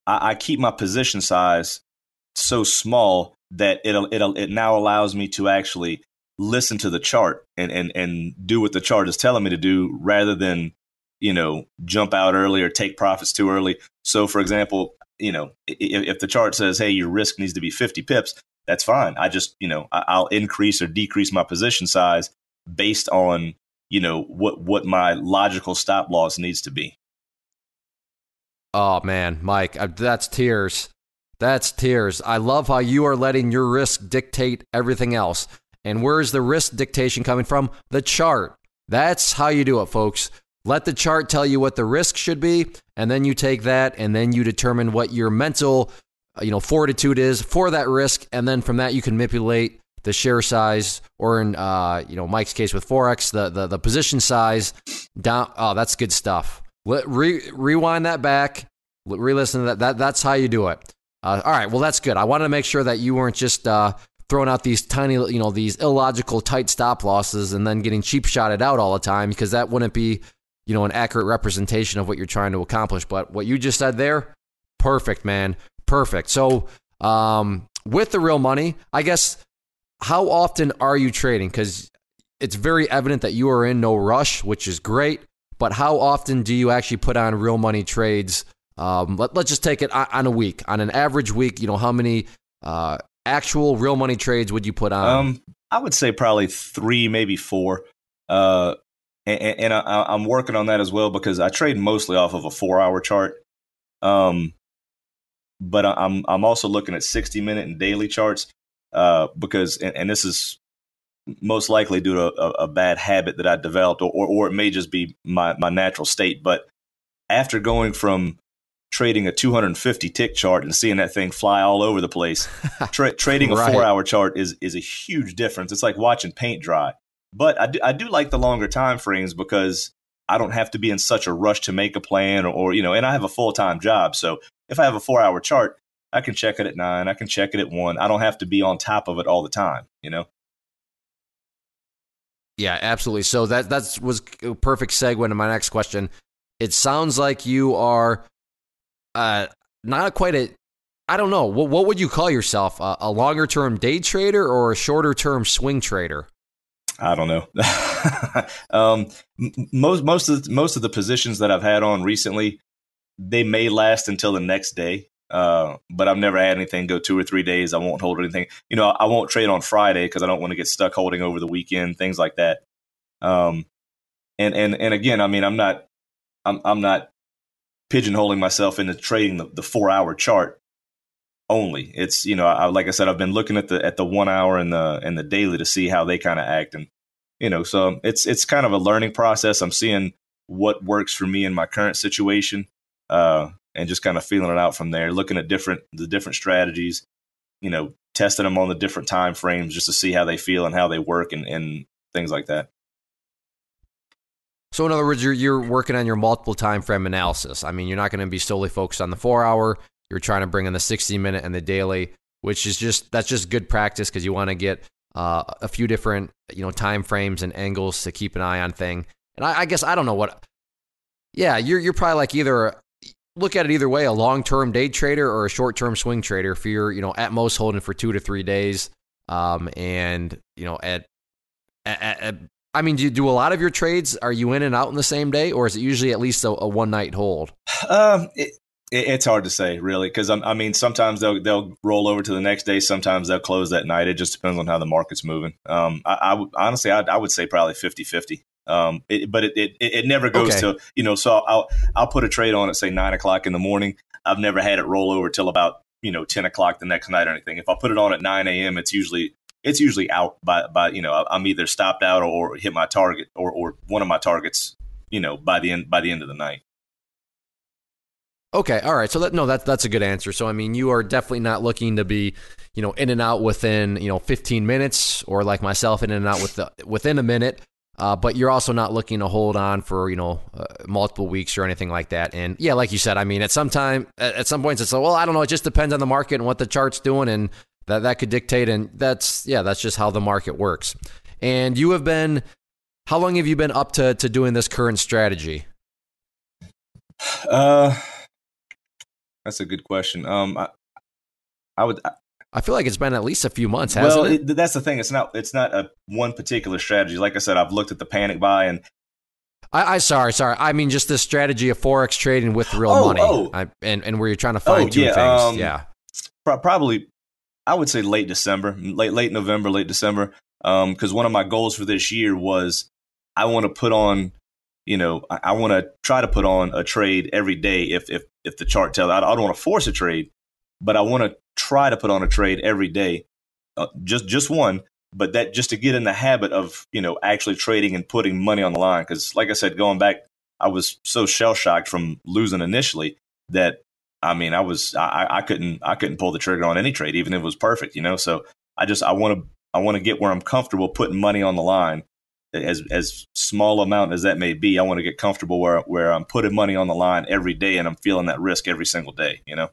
I i keep my position size so small that it'll, it'll, it now allows me to actually listen to the chart and and and do what the chart is telling me to do rather than you know jump out early or take profits too early. So for example you know, if, the chart says, hey, your risk needs to be 50 pips, that's fine. I just, you know, I'll increase or decrease my position size based on, you know, what, what my logical stop loss needs to be. Oh, man, Mike, uh, that's tears. That's tears. I love how you are letting your risk dictate everything else. And where's the risk dictation coming from? The chart. That's how you do it, folks. Let the chart tell you what the risk should be, and then you take that and then you determine what your mental, uh, you know, fortitude is for that risk, and then from that you can manipulate the share size, or in uh, you know Mike's case with forex, the the, the position size down. Oh, that's good stuff. Let, re, rewind that back, re-listen to that. That that's how you do it. Uh, all right, well that's good. I wanted to make sure that you weren't just uh, throwing out these tiny, you know, these illogical tight stop losses and then getting cheap shotted out all the time because that wouldn't be you know, an accurate representation of what you're trying to accomplish. But what you just said there, perfect, man. Perfect. So, um, with the real money, I guess, how often are you trading? Because it's very evident that you are in no rush, which is great. But how often do you actually put on real money trades? Um, let, us just take it on a week. On an average week, you know, how many uh, actual real money trades would you put on? Um, I would say probably three, maybe four. Uh, and, and I, am working on that as well because I trade mostly off of a four hour chart. Um, but I'm I'm also looking at 60 minute and daily charts uh, because and, and, this is most likely due to a, a bad habit that I developed, or, or, or it may just be my my natural state. But after going from trading a 250 tick chart and seeing that thing fly all over the place, tra- trading a four hour chart is is a huge difference. It's like watching paint dry. But I do, I do like the longer time frames because I don't have to be in such a rush to make a plan or, or you know, and I have a full time job. So if I have a four hour chart, I can check it at nine, I can check it at one. I don't have to be on top of it all the time, you know? Yeah, absolutely. So that that was a perfect segue into my next question. It sounds like you are uh, not quite a I don't know. What, what would you call yourself? A, a longer term day trader or a shorter term swing trader? I don't know. um, most most of the, most of the positions that I've had on recently, they may last until the next day. Uh, but I've never had anything go two or three days. I won't hold anything. You know, I won't trade on Friday because I don't want to get stuck holding over the weekend, things like that. Um, and and and again, I mean, I'm not, I'm I'm not pigeonholing myself into trading the, the four hour chart only. It's you know, I, like I said, I've been looking at the at the one hour and the and the daily to see how they kind of act, and you know, so it's it's kind of a learning process. I'm seeing what works for me in my current situation, uh, and just kind of feeling it out from there. Looking at different the different strategies, you know, testing them on the different time frames just to see how they feel and how they work and, and things like that. So in other words, you're you're working on your multiple time frame analysis. I mean, you're not going to be solely focused on the four hour. You're trying to bring in the 60 minute and the daily, which is just that's just good practice because you want to get uh, a few different you know time frames and angles to keep an eye on thing. And I, I guess I don't know what. Yeah, you're you're probably like either look at it either way: a long term day trader or a short term swing trader. If you're you know at most holding for two to three days, um, and you know at, at, at I mean, do you do a lot of your trades? Are you in and out in the same day, or is it usually at least a, a one night hold? Um, it, it's hard to say, really, because I mean, sometimes they'll they'll roll over to the next day. Sometimes they'll close that night. It just depends on how the market's moving. Um, I, I would honestly, I, I, would say probably 50-50. Um, it, but it, it, it never goes okay. to you know. So I'll I'll put a trade on at say nine o'clock in the morning. I've never had it roll over till about you know 10 o'clock the next night or anything. If I put it on at 9 a.m., it's usually it's usually out by by you know I'm either stopped out or, hit my target or or one of my targets you know by the end by the end of the night. Okay, all right. So that no, that's that's a good answer. So I mean, you are definitely not looking to be, you know, in and out within you know 15 minutes, or like myself, in and out with the, within a minute. Uh, but you're also not looking to hold on for you know uh, multiple weeks or anything like that. And yeah, like you said, I mean, at some time, at, at some points, it's like, well, I don't know. It just depends on the market and what the chart's doing, and that that could dictate. And that's yeah, that's just how the market works. And you have been, how long have you been up to to doing this current strategy? Uh that's a good question. Um, I, I would. I, I feel like it's been at least a few months, hasn't well, it? it? That's the thing. It's not. It's not a one particular strategy. Like I said, I've looked at the panic buy and. I, I sorry, sorry. I mean, just the strategy of forex trading with real oh, money, oh. I, and and where you're trying to find oh, yeah, things. Um, yeah, pro- probably. I would say late December, late late November, late December. Because um, one of my goals for this year was I want to put on you know, I, I want to try to put on a trade every day if if if the chart tells. I, I don't want to force a trade, but I want to try to put on a trade every day, uh, just just one. But that just to get in the habit of you know actually trading and putting money on the line. Because like I said, going back, I was so shell shocked from losing initially that I mean I was I, I couldn't I couldn't pull the trigger on any trade even if it was perfect. You know, so I just I want to I want to get where I'm comfortable putting money on the line as as small amount as that may be, I want to get comfortable where where I'm putting money on the line every day and I'm feeling that risk every single day. You know.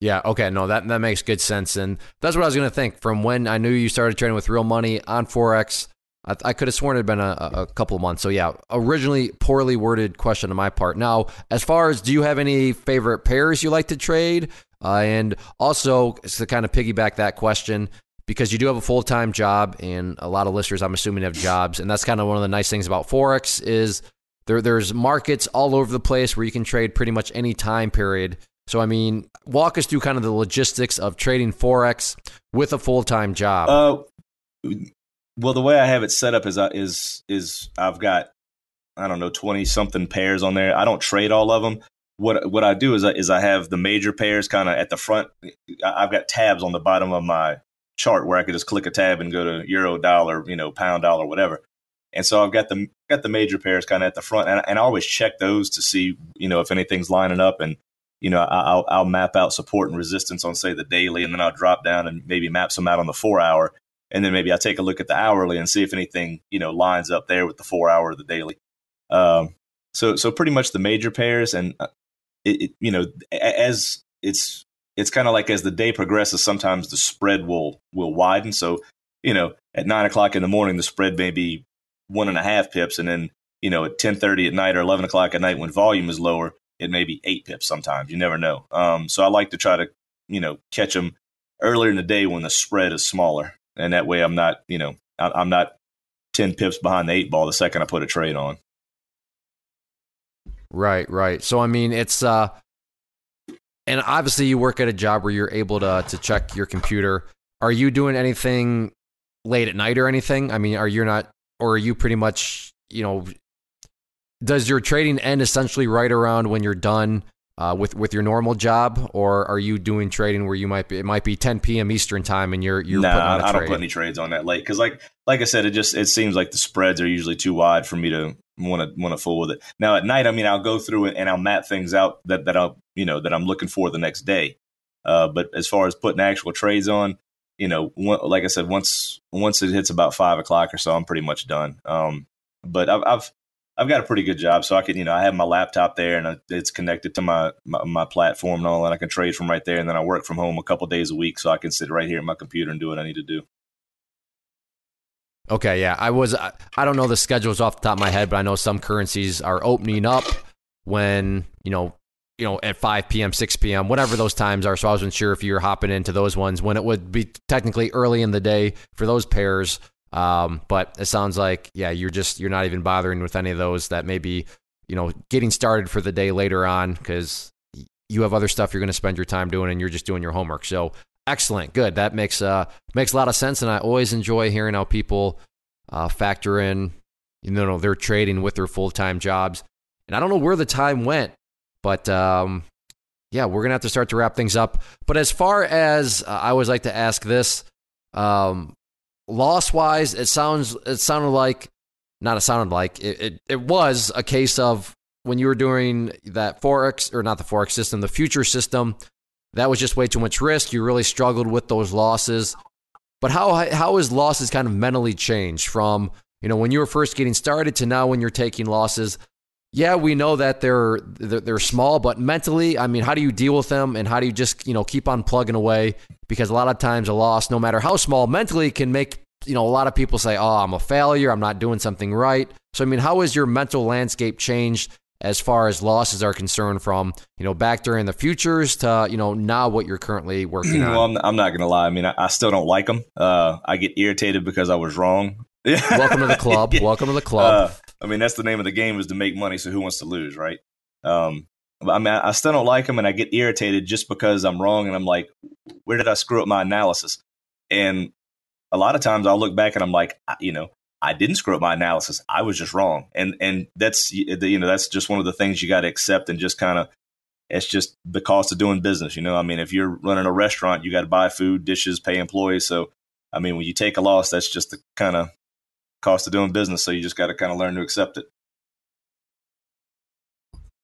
Yeah. Okay. No, that that makes good sense, and that's what I was going to think. From when I knew you started trading with real money on forex, I, I could have sworn it had been a, a couple of months. So yeah, originally poorly worded question on my part. Now, as far as do you have any favorite pairs you like to trade? Uh, and also, to kind of piggyback that question, because you do have a full time job, and a lot of listeners, I'm assuming, have jobs, and that's kind of one of the nice things about forex is there there's markets all over the place where you can trade pretty much any time period. So I mean, walk us through kind of the logistics of trading forex with a full time job. Uh, well, the way I have it set up is is is I've got I don't know twenty something pairs on there. I don't trade all of them. What what I do is I, is I have the major pairs kind of at the front. I've got tabs on the bottom of my chart where I could just click a tab and go to euro, dollar, you know, pound, dollar, whatever. And so I've got the got the major pairs kind of at the front, and, and I always check those to see you know if anything's lining up, and you know I'll I'll map out support and resistance on say the daily, and then I'll drop down and maybe map some out on the four hour, and then maybe I take a look at the hourly and see if anything you know lines up there with the four hour or the daily. Um, so so pretty much the major pairs, and uh, it, it you know as it's it's kind of like as the day progresses, sometimes the spread will will widen. So you know at nine o'clock in the morning, the spread may be one and a half pips, and then you know at ten thirty at night or eleven o'clock at night when volume is lower, it may be eight pips. Sometimes you never know. Um, so I like to try to you know catch them earlier in the day when the spread is smaller, and that way I'm not you know I'm not ten pips behind the eight ball the second I put a trade on. Right, right. So I mean, it's uh, and obviously you work at a job where you're able to to check your computer. Are you doing anything late at night or anything? I mean, are you not or are you pretty much, you know, does your trading end essentially right around when you're done uh, with with your normal job, or are you doing trading where you might be? It might be 10 p.m. Eastern time, and you're you're. No, nah, I don't put any trades on that late because, like like I said, it just it seems like the spreads are usually too wide for me to want to want to fool with it. Now at night, I mean, I'll go through it and I'll map things out that that I'll you know that I'm looking for the next day. Uh, but as far as putting actual trades on, you know, one, like I said, once once it hits about five o'clock or so, I'm pretty much done. Um, but I've, I've I've got a pretty good job, so I can you know I have my laptop there and it's connected to my, my, my platform and all, and I can trade from right there. And then I work from home a couple days a week, so I can sit right here at my computer and do what I need to do. Okay, yeah, I was I don't know the schedules off the top of my head, but I know some currencies are opening up when you know you know, at 5 p.m., 6 p.m., whatever those times are. So I wasn't sure if you were hopping into those ones when it would be technically early in the day for those pairs. Um, but it sounds like, yeah, you're just, you're not even bothering with any of those that may be, you know, getting started for the day later on because you have other stuff you're going to spend your time doing and you're just doing your homework. So excellent. Good. That makes, uh, makes a lot of sense. And I always enjoy hearing how people, uh, factor in, you know, they're trading with their full time jobs. And I don't know where the time went but um, yeah, we're gonna have to start to wrap things up. But as far as uh, I always like to ask this, um, loss wise, it sounds it sounded like not it sounded like it, it, it was a case of when you were doing that forex or not the forex system, the future system. That was just way too much risk. You really struggled with those losses. But how how has losses kind of mentally changed from you know when you were first getting started to now when you're taking losses? yeah, we know that they're they're small, but mentally, I mean, how do you deal with them, and how do you just you know keep on plugging away? Because a lot of times, a loss, no matter how small, mentally can make you know a lot of people say, "Oh, I'm a failure. I'm not doing something right." So, I mean, how has your mental landscape changed as far as losses are concerned from you know back during the futures to you know now what you're currently working on? Well, I'm, I'm not gonna lie. I mean, I, I still don't like them. Uh, I get irritated because I was wrong. Welcome to the club. Welcome to the club. Uh, I mean, that's the name of the game is to make money. So who wants to lose, right? Um, I mean, I still don't like them, and I get irritated just because I'm wrong, and I'm like, where did I screw up my analysis? And a lot of times I'll look back and I'm like, you know, I didn't screw up my analysis. I was just wrong, and and that's you know that's just one of the things you got to accept and just kind of it's just the cost of doing business. You know, I mean, if you're running a restaurant, you got to buy food, dishes, pay employees. So, I mean, when you take a loss, that's just the kind of cost of doing business. So you just got to kind of learn to accept it.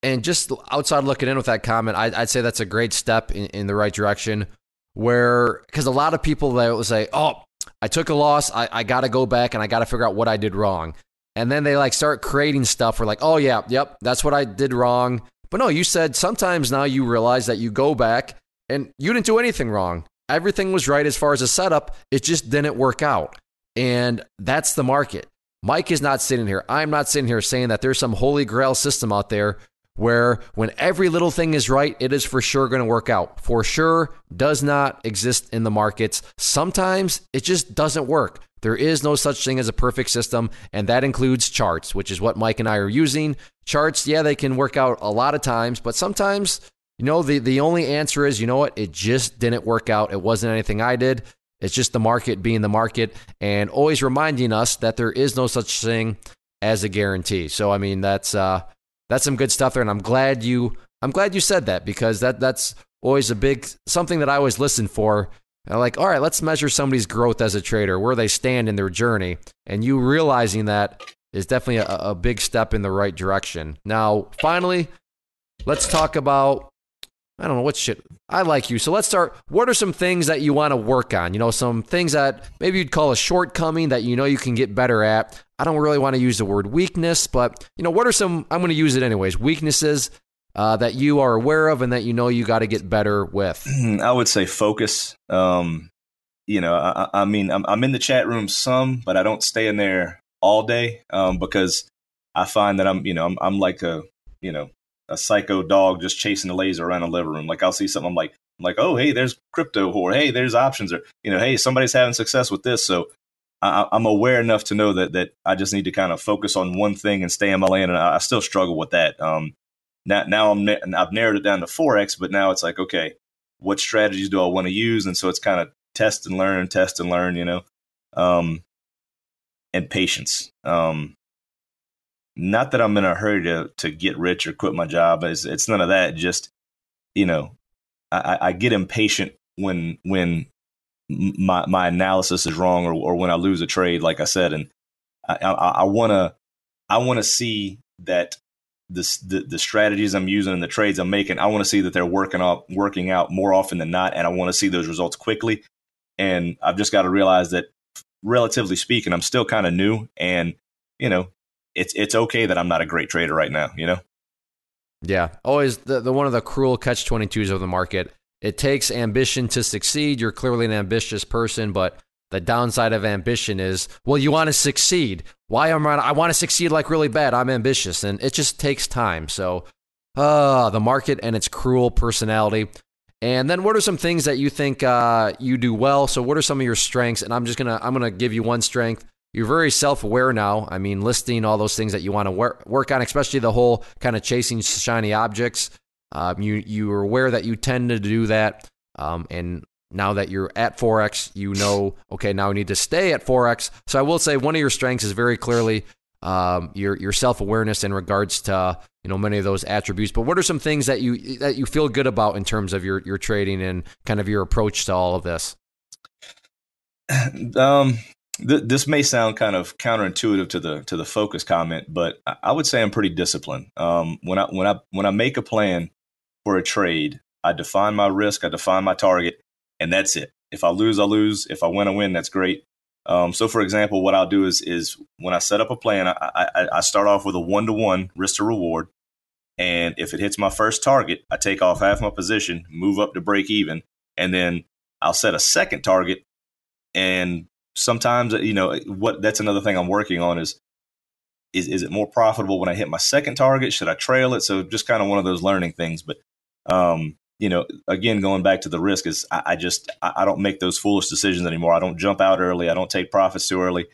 And just outside looking in with that comment, I'd, I'd say that's a great step in, in the right direction. Where, because a lot of people they will say, "Oh, I took a loss. I, I got to go back and I got to figure out what I did wrong." And then they like start creating stuff. Where like, "Oh yeah, yep, that's what I did wrong." But no, you said sometimes now you realize that you go back and you didn't do anything wrong. Everything was right as far as the setup. It just didn't work out. And that's the market. Mike is not sitting here. I'm not sitting here saying that there's some holy grail system out there where when every little thing is right, it is for sure going to work out. For sure does not exist in the markets. Sometimes it just doesn't work. There is no such thing as a perfect system, and that includes charts, which is what Mike and I are using. Charts, yeah, they can work out a lot of times, but sometimes, you know, the, the only answer is, you know what, it just didn't work out. It wasn't anything I did. It's just the market being the market and always reminding us that there is no such thing as a guarantee. So I mean that's uh, that's some good stuff there, and I'm glad you I'm glad you said that because that that's always a big something that I always listen for And like, all right, let's measure somebody's growth as a trader, where they stand in their journey. And you realizing that is definitely a, a big step in the right direction. Now, finally, let's talk about I don't know what shit. I like you. So let's start. What are some things that you want to work on? You know, some things that maybe you'd call a shortcoming that you know you can get better at. I don't really want to use the word weakness, but you know, what are some? I'm going to use it anyways. Weaknesses uh, that you are aware of and that you know you got to get better with. I would say focus. Um, you know, I, I mean, I'm, I'm, in the chat room some, but I don't stay in there all day um, because I find that I'm, you know, I'm, I'm like a, you know, a psycho dog just chasing a laser around a living room. Like I'll see something, I'm like, I'm like, oh, hey, there's crypto, or hey, there's options, or you know, hey, somebody's having success with this. So I, am aware enough to know that that I just need to kind of focus on one thing and stay in my lane. And I, I still struggle with that. Um, now, now I'm I've narrowed it down to forex, but now it's like, okay, what strategies do I want to use? And so it's kind of test and learn, test and learn, you know, um, and patience. Um, not that I'm in a hurry to to get rich or quit my job. It's, it's none of that. Just you know, I, I get impatient when when my my analysis is wrong or, or when I lose a trade, like I said, and I want to I want to see that the the strategies I'm using and the trades I'm making. I want to see that they're working out working out more often than not, and I want to see those results quickly. And I've just got to realize that, relatively speaking, I'm still kind of new, and you know, it's it's okay that I'm not a great trader right now. You know. Yeah, always the, the one of the cruel catch twenty twos of the market. It takes ambition to succeed. You're clearly an ambitious person, but the downside of ambition is, well, you want to succeed. Why am I? I want to succeed like really bad. I'm ambitious, and it just takes time. So, uh, the market and its cruel personality. And then, what are some things that you think uh, you do well? So, what are some of your strengths? And I'm just gonna I'm gonna give you one strength you're very self-aware now. I mean, listing all those things that you want to work, work on, especially the whole kind of chasing shiny objects. Um, you you are aware that you tend to do that, um, and now that you're at forex, you know, okay, now I need to stay at forex. So I will say one of your strengths is very clearly um, your your self awareness in regards to you know many of those attributes. But what are some things that you that you feel good about in terms of your your trading and kind of your approach to all of this? Um, th- this may sound kind of counterintuitive to the to the focus comment, but I would say I'm pretty disciplined. Um, when I when I when I make a plan for a trade, I define my risk, I define my target, and that's it. If I lose, I lose. If I win, I win. That's great. Um, so, for example, what I'll do is is when I set up a plan, I, I, I start off with a one to one risk to reward, and if it hits my first target, I take off half my position, move up to break even, and then I'll set a second target and sometimes you know what that's another thing i'm working on is is, is it more profitable when i hit my second target should i trail it so just kind of one of those learning things but um you know again going back to the risk is i, I just I, I, don't make those foolish decisions anymore. I don't jump out early. I don't take profits too early.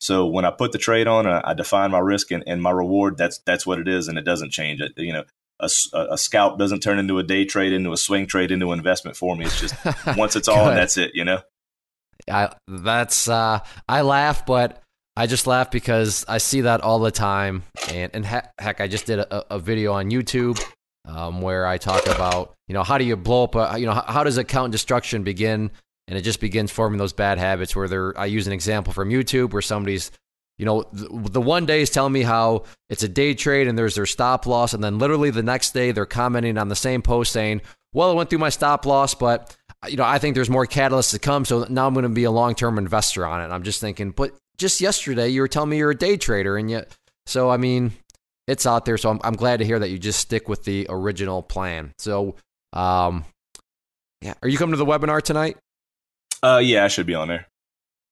So when i put the trade on I, I define my risk and, and my reward that's that's what it is and it doesn't change it. You know a, a, scalp doesn't turn into a day trade into a swing trade into an investment for me. It's just once it's on that's it you know? I that's uh, I laugh, but I just laugh because I see that all the time. And and heck, heck I just did a, a video on YouTube um, where I talk about you know how do you blow up a you know how, does account destruction begin, and it just begins forming those bad habits. Where they're I use an example from YouTube where somebody's you know, the, the, one day is telling me how it's a day trade and there's their stop loss. And then literally the next day, they're commenting on the same post saying, well, it went through my stop loss, but you know, I think there's more catalysts to come. So now I'm going to be a long term investor on it. I'm just thinking, but just yesterday you were telling me you're a day trader, and yet, so I mean, it's out there. So I'm, I'm glad to hear that you just stick with the original plan. So, um, yeah, are you coming to the webinar tonight? Uh, yeah, I should be on there.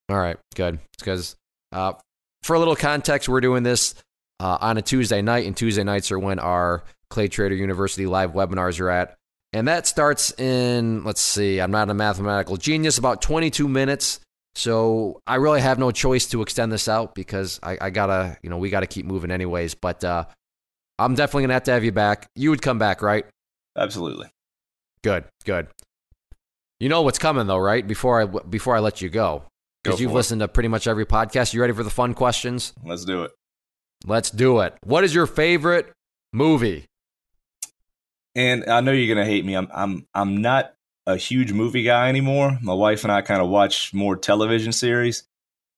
All right, good. Because uh, for a little context, we're doing this uh, on a Tuesday night, and Tuesday nights are when our ClayTrader University live webinars are at. And that starts in, let's see, I'm not a mathematical genius, about 22 minutes. So I really have no choice to extend this out because I, I gotta, you know, we gotta keep moving anyways. But uh, I'm definitely gonna have to have you back. You would come back, right? Absolutely. Good, good. You know what's coming though, right? Before I before I let you go, because you've listened to pretty much every podcast. You ready for the fun questions? Let's do it. Let's do it. What is your favorite movie? and I know you're gonna hate me. I'm I'm I'm not a huge movie guy anymore. My wife and I kind of watch more television series.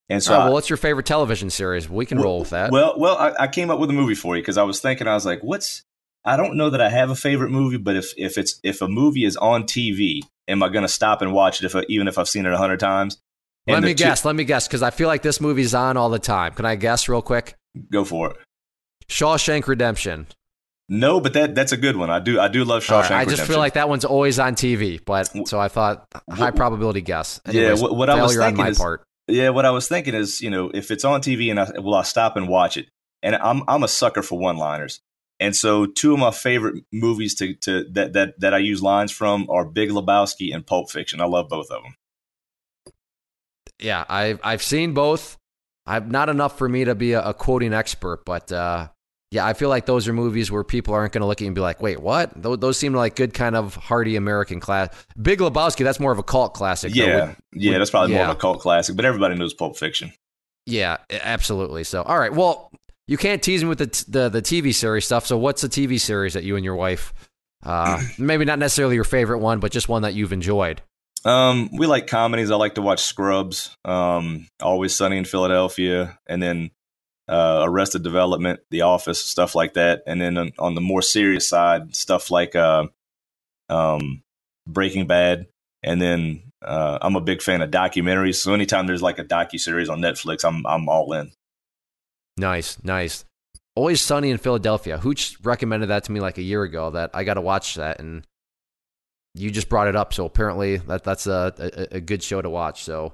And so, oh, I- well, what's your favorite television series? We can roll with that. Well, well, I, I came up with a movie for you because I was thinking, I was like, what's? I don't know that I have a favorite movie, but if if it's if a movie is on TV, am I going to stop and watch it if I, even if I've seen it a hundred times? let me two- guess. Let me guess because I feel like this movie's on all the time. Can I guess real quick? Go for it. Shawshank Redemption. No, but that that's a good one. I do I do love Shawshank right, I just Redemption. feel like that one's always on TV, but so I thought high probability guess. Yeah, what- what I was thinking my is- part. Yeah, what I was thinking is, you know, if it's on TV and I will I stop and watch it. And I'm I'm a sucker for one-liners. And so two of my favorite movies to, to that, that that I use lines from are Big Lebowski and Pulp Fiction. I love both of them. Yeah, I've I've seen both. I've not enough for me to be a, a quoting expert, but uh, yeah, I feel like those are movies where people aren't going to look at you and be like, "Wait, what?" Those, those seem like good kind of hearty American class. Big Lebowski, that's more of a cult classic. though. Yeah, Would- yeah, would- that's probably more of a cult classic, but everybody knows Pulp Fiction. yeah, absolutely. So, all right, well, you can't tease me with the t- the, the TV series stuff. So, what's a TV series that you and your wife, uh, maybe not necessarily your favorite one, but just one that you've enjoyed? Um, we like comedies. I like to watch Scrubs, um, Always Sunny in Philadelphia, and then uh, Arrested Development, The Office, stuff like that. And then on, on the more serious side, stuff like uh, um, Breaking Bad. And then uh, I'm a big fan of documentaries. So anytime there's like a docu series on Netflix, I'm I'm all in. Nice, nice. Always Sunny in Philadelphia. Hooch recommended that to me like a year ago. That I got to watch that, and you just brought it up. So apparently that that's a, a a good show to watch. So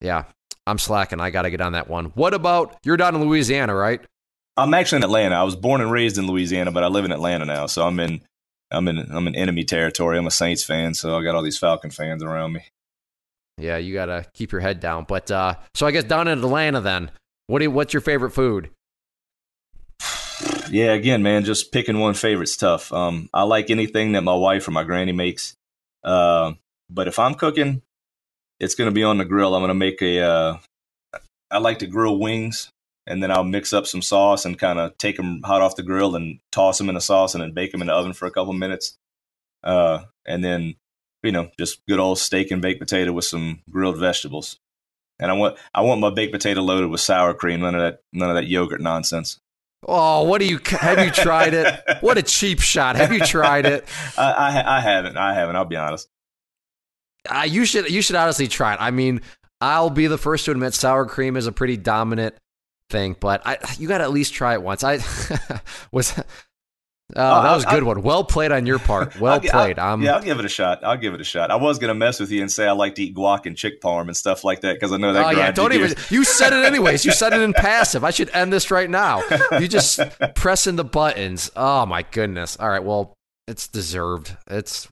yeah, I'm slacking. I got to get on that one. What about you're down in Louisiana, right? I'm actually in Atlanta. I was born and raised in Louisiana, but I live in Atlanta now. So I'm in I'm in I'm in enemy territory. I'm a Saints fan, so I got all these Falcon fans around me. Yeah, you got to keep your head down. But uh, so I guess down in Atlanta, then what do you, what's your favorite food? Yeah, again, man, just picking one favorite's tough. Um, I like anything that my wife or my granny makes. Uh, but if I'm cooking, it's going to be on the grill. I'm going to make a. Uh, I like to grill wings, and then I'll mix up some sauce and kind of take them hot off the grill and toss them in the sauce and then bake them in the oven for a couple minutes. Uh, and then, you know, just good old steak and baked potato with some grilled vegetables. And I want I want my baked potato loaded with sour cream. None of that none of that yogurt nonsense. Oh, what do you have you tried it? What a cheap shot. Have you tried it? I, I I haven't. I haven't. I'll be honest. Uh, you should you should honestly try it. I mean, I'll be the first to admit sour cream is a pretty dominant thing, but I you got to at least try it once. I was Oh, that was a good one. Well played on your part. Well I'll, played. I'll, Um, yeah, I'll give it a shot. I'll give it a shot. I was gonna mess with you and say I like to eat guac and chick parm and stuff like that because I know that. Oh yeah, don't even. gears. You said it anyways. You said it in passive. I should end this right now. You just pressing the buttons. Oh my goodness. All right. Well, it's deserved. It's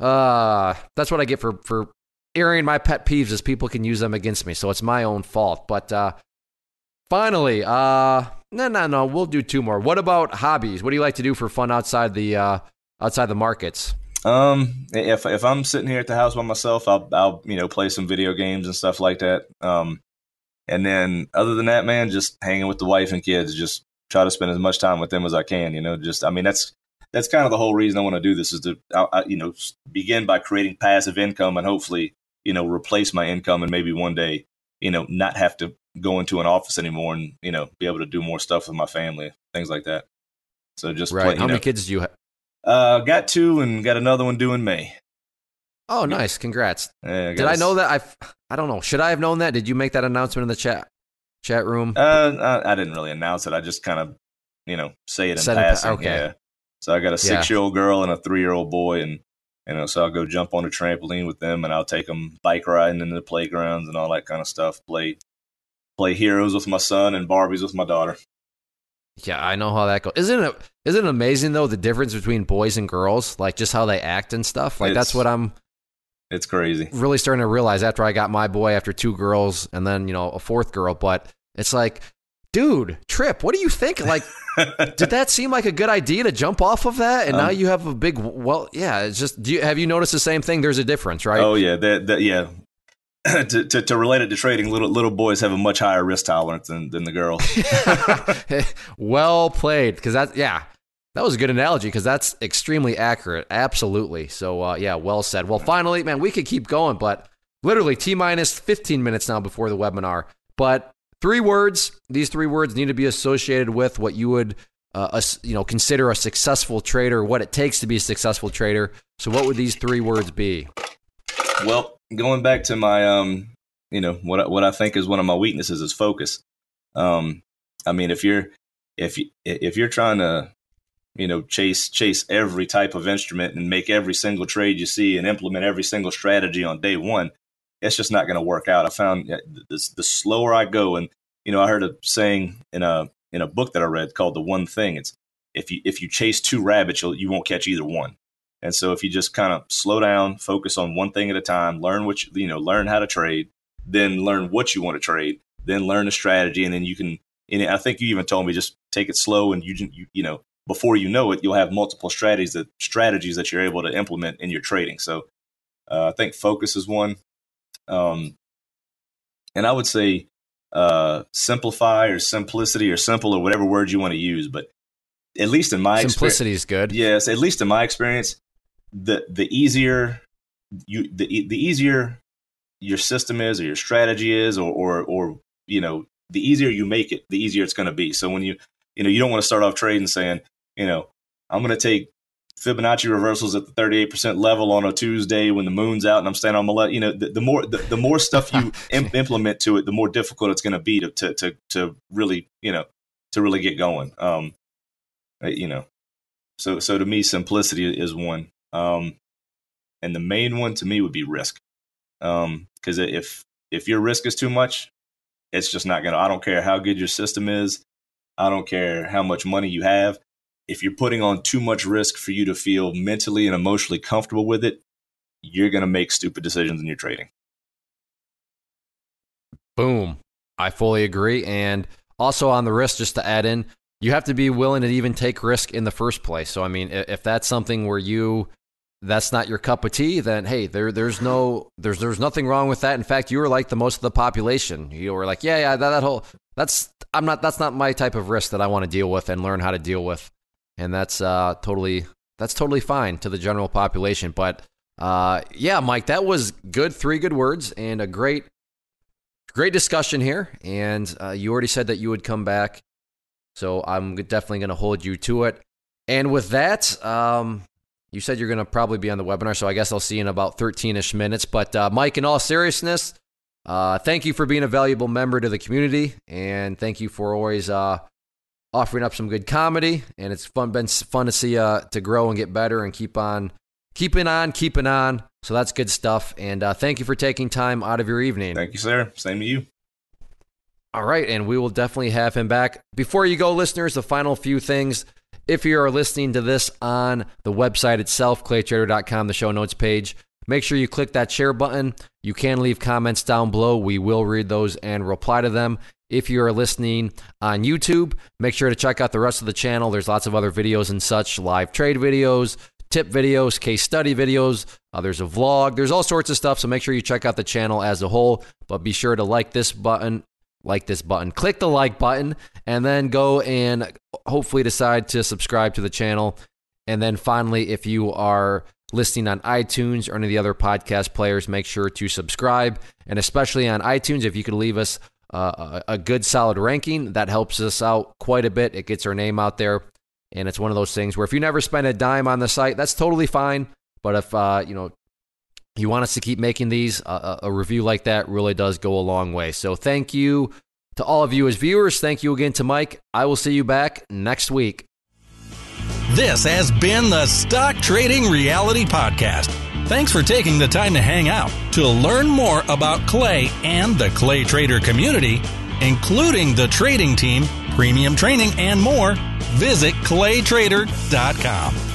uh, that's what I get for for airing my pet peeves. Is people can use them against me, so it's my own fault. But uh, finally, uh, no, no, no. We'll do two more. What about hobbies? What do you like to do for fun outside the uh outside the markets? Um, if if I'm sitting here at the house by myself, I'll I'll you know play some video games and stuff like that. Um, and then other than that, man, just hanging with the wife and kids. Just try to spend as much time with them as I can. You know, just I mean that's that's kind of the whole reason I want to do this is to I, I, you know begin by creating passive income and hopefully you know replace my income and maybe one day you know not have to go into an office anymore and you know be able to do more stuff with my family, things like that. So just Right. play, How know, many kids do you have? uh, got two and got another one due in May. Oh, nice. Congrats. Yeah, Did I know that? I I don't know. Should I have known that? Did you make that announcement in the chat chat room? Uh, I, I didn't really announce it. I just kind of, you know, say it in Said it pa- okay. Yeah. So I got a six-year-old girl and a three-year-old boy, and you know, so I'll go jump on a trampoline with them, and I'll take them bike riding into the playgrounds and all that kind of stuff. Play, play heroes with my son and Barbies with my daughter. Yeah, I know how that goes. Isn't it? Isn't it amazing though the difference between boys and girls, like just how they act and stuff. Like that's what I'm It's crazy. really starting to realize after I got my boy, after two girls, and then you know a fourth girl. But it's like, dude, Trip, what do you think? Like, did that seem like a good idea to jump off of that? And now Um, you have a big. Well, yeah. It's just. Do you have you noticed the same thing? There's a difference, right? Oh yeah, that, that yeah. to, to to relate it to trading, little little boys have a much higher risk tolerance than than the girls. well played, because that's yeah. That was a good analogy because that's extremely accurate. Absolutely. So, uh, yeah, well said. Well, finally, man, we could keep going, but literally T minus 15 minutes now before the webinar. But three words, these three words need to be associated with what you would uh, a, you know consider a successful trader, what it takes to be a successful trader. So, what would these three words be? Well, going back to my um, you know what what I think is one of my weaknesses is focus. Um, I mean, if you're if you if you're trying to you know chase chase every type of instrument and make every single trade you see and implement every single strategy on day one, it's just not going to work out. I found the, the slower I go, and you know, I heard a saying in a in a book that I read called The One Thing. It's if you if you chase two rabbits, you'll, you won't catch either one. And so if you just kind of slow down, focus on one thing at a time, learn what you, you know, learn how to trade, then learn what you want to trade, then learn the strategy, and then you can. And I think you even told me just take it slow, and you you you know before you know it, you'll have multiple strategies that strategies that you're able to implement in your trading. So uh, I think focus is one, um, and I would say uh, simplify or simplicity or simple or whatever word you want to use. But at least in my simplicity is good. Yes, at least in my experience, the the easier you the the easier your system is or your strategy is or or, or you know the easier you make it, the easier it's going to be. So when you you know you don't want to start off trading saying you know I'm going to take Fibonacci reversals at the 38% level on a Tuesday when the moon's out and I'm standing on my left. You know, the, the more the, the, more stuff you Im- implement to it, the more difficult it's going to be to, to to to really you know to really get going. Um, uh, you know, so so to me, simplicity is one, um, and the main one to me would be risk. Um, because if if your risk is too much, it's just not gonna. I don't care how good your system is. I don't care how much money you have if you're putting on too much risk for you to feel mentally and emotionally comfortable with it, you're going to make stupid decisions in your trading. Boom. I fully agree. And also on the risk, just to add in, you have to be willing to even take risk in the first place. So, I mean, if that's something where you that's not your cup of tea, then hey, there there's no there's there's nothing wrong with that. In fact, you were like the most of the population. You were like, yeah, yeah, that, that whole that's I'm not that's not my type of risk that I want to deal with and learn how to deal with and that's uh, totally that's totally fine to the general population. But uh, yeah, Mike, that was good. Three good words and a great great discussion here. And uh, you already said that you would come back, so I'm definitely going to hold you to it. And with that, um, you said you're going to probably be on the webinar, so I guess I'll see you in about 13 ish minutes. But uh, Mike, in all seriousness, uh, thank you for being a valuable member to the community, and thank you for always uh, offering up some good comedy, and it's fun been fun to see uh to grow and get better and keep on keeping on, keeping on. So that's good stuff. And uh, thank you for taking time out of your evening. Thank you, sir. Same to you. All right, and we will definitely have him back. Before you go, listeners, the final few things. If you are listening to this on the website itself, claytrader.com, the show notes page, make sure you click that share button. You can leave comments down below. We will read those and reply to them. If you are listening on YouTube, make sure to check out the rest of the channel. There's lots of other videos and such, live trade videos, tip videos, case study videos. Uh, there's a vlog. There's all sorts of stuff. So make sure you check out the channel as a whole. But be sure to like this button, like this button, click the like button, and then go and hopefully decide to subscribe to the channel. And then finally, if you are listening on iTunes or any of the other podcast players, make sure to subscribe. And especially on iTunes, if you could leave us uh, a good solid ranking. That helps us out quite a bit. It gets our name out there. And it's one of those things where if you never spend a dime on the site, that's totally fine. But if, uh, you know, you want us to keep making these, uh, a review like that really does go a long way. So thank you to all of you as viewers. Thank you again to Mike. I will see you back next week. This has been the Stock Trading Reality Podcast. Thanks for taking the time to hang out. To learn more about Clay and the Clay Trader community, including the trading team, premium training, and more, visit claytrader.com.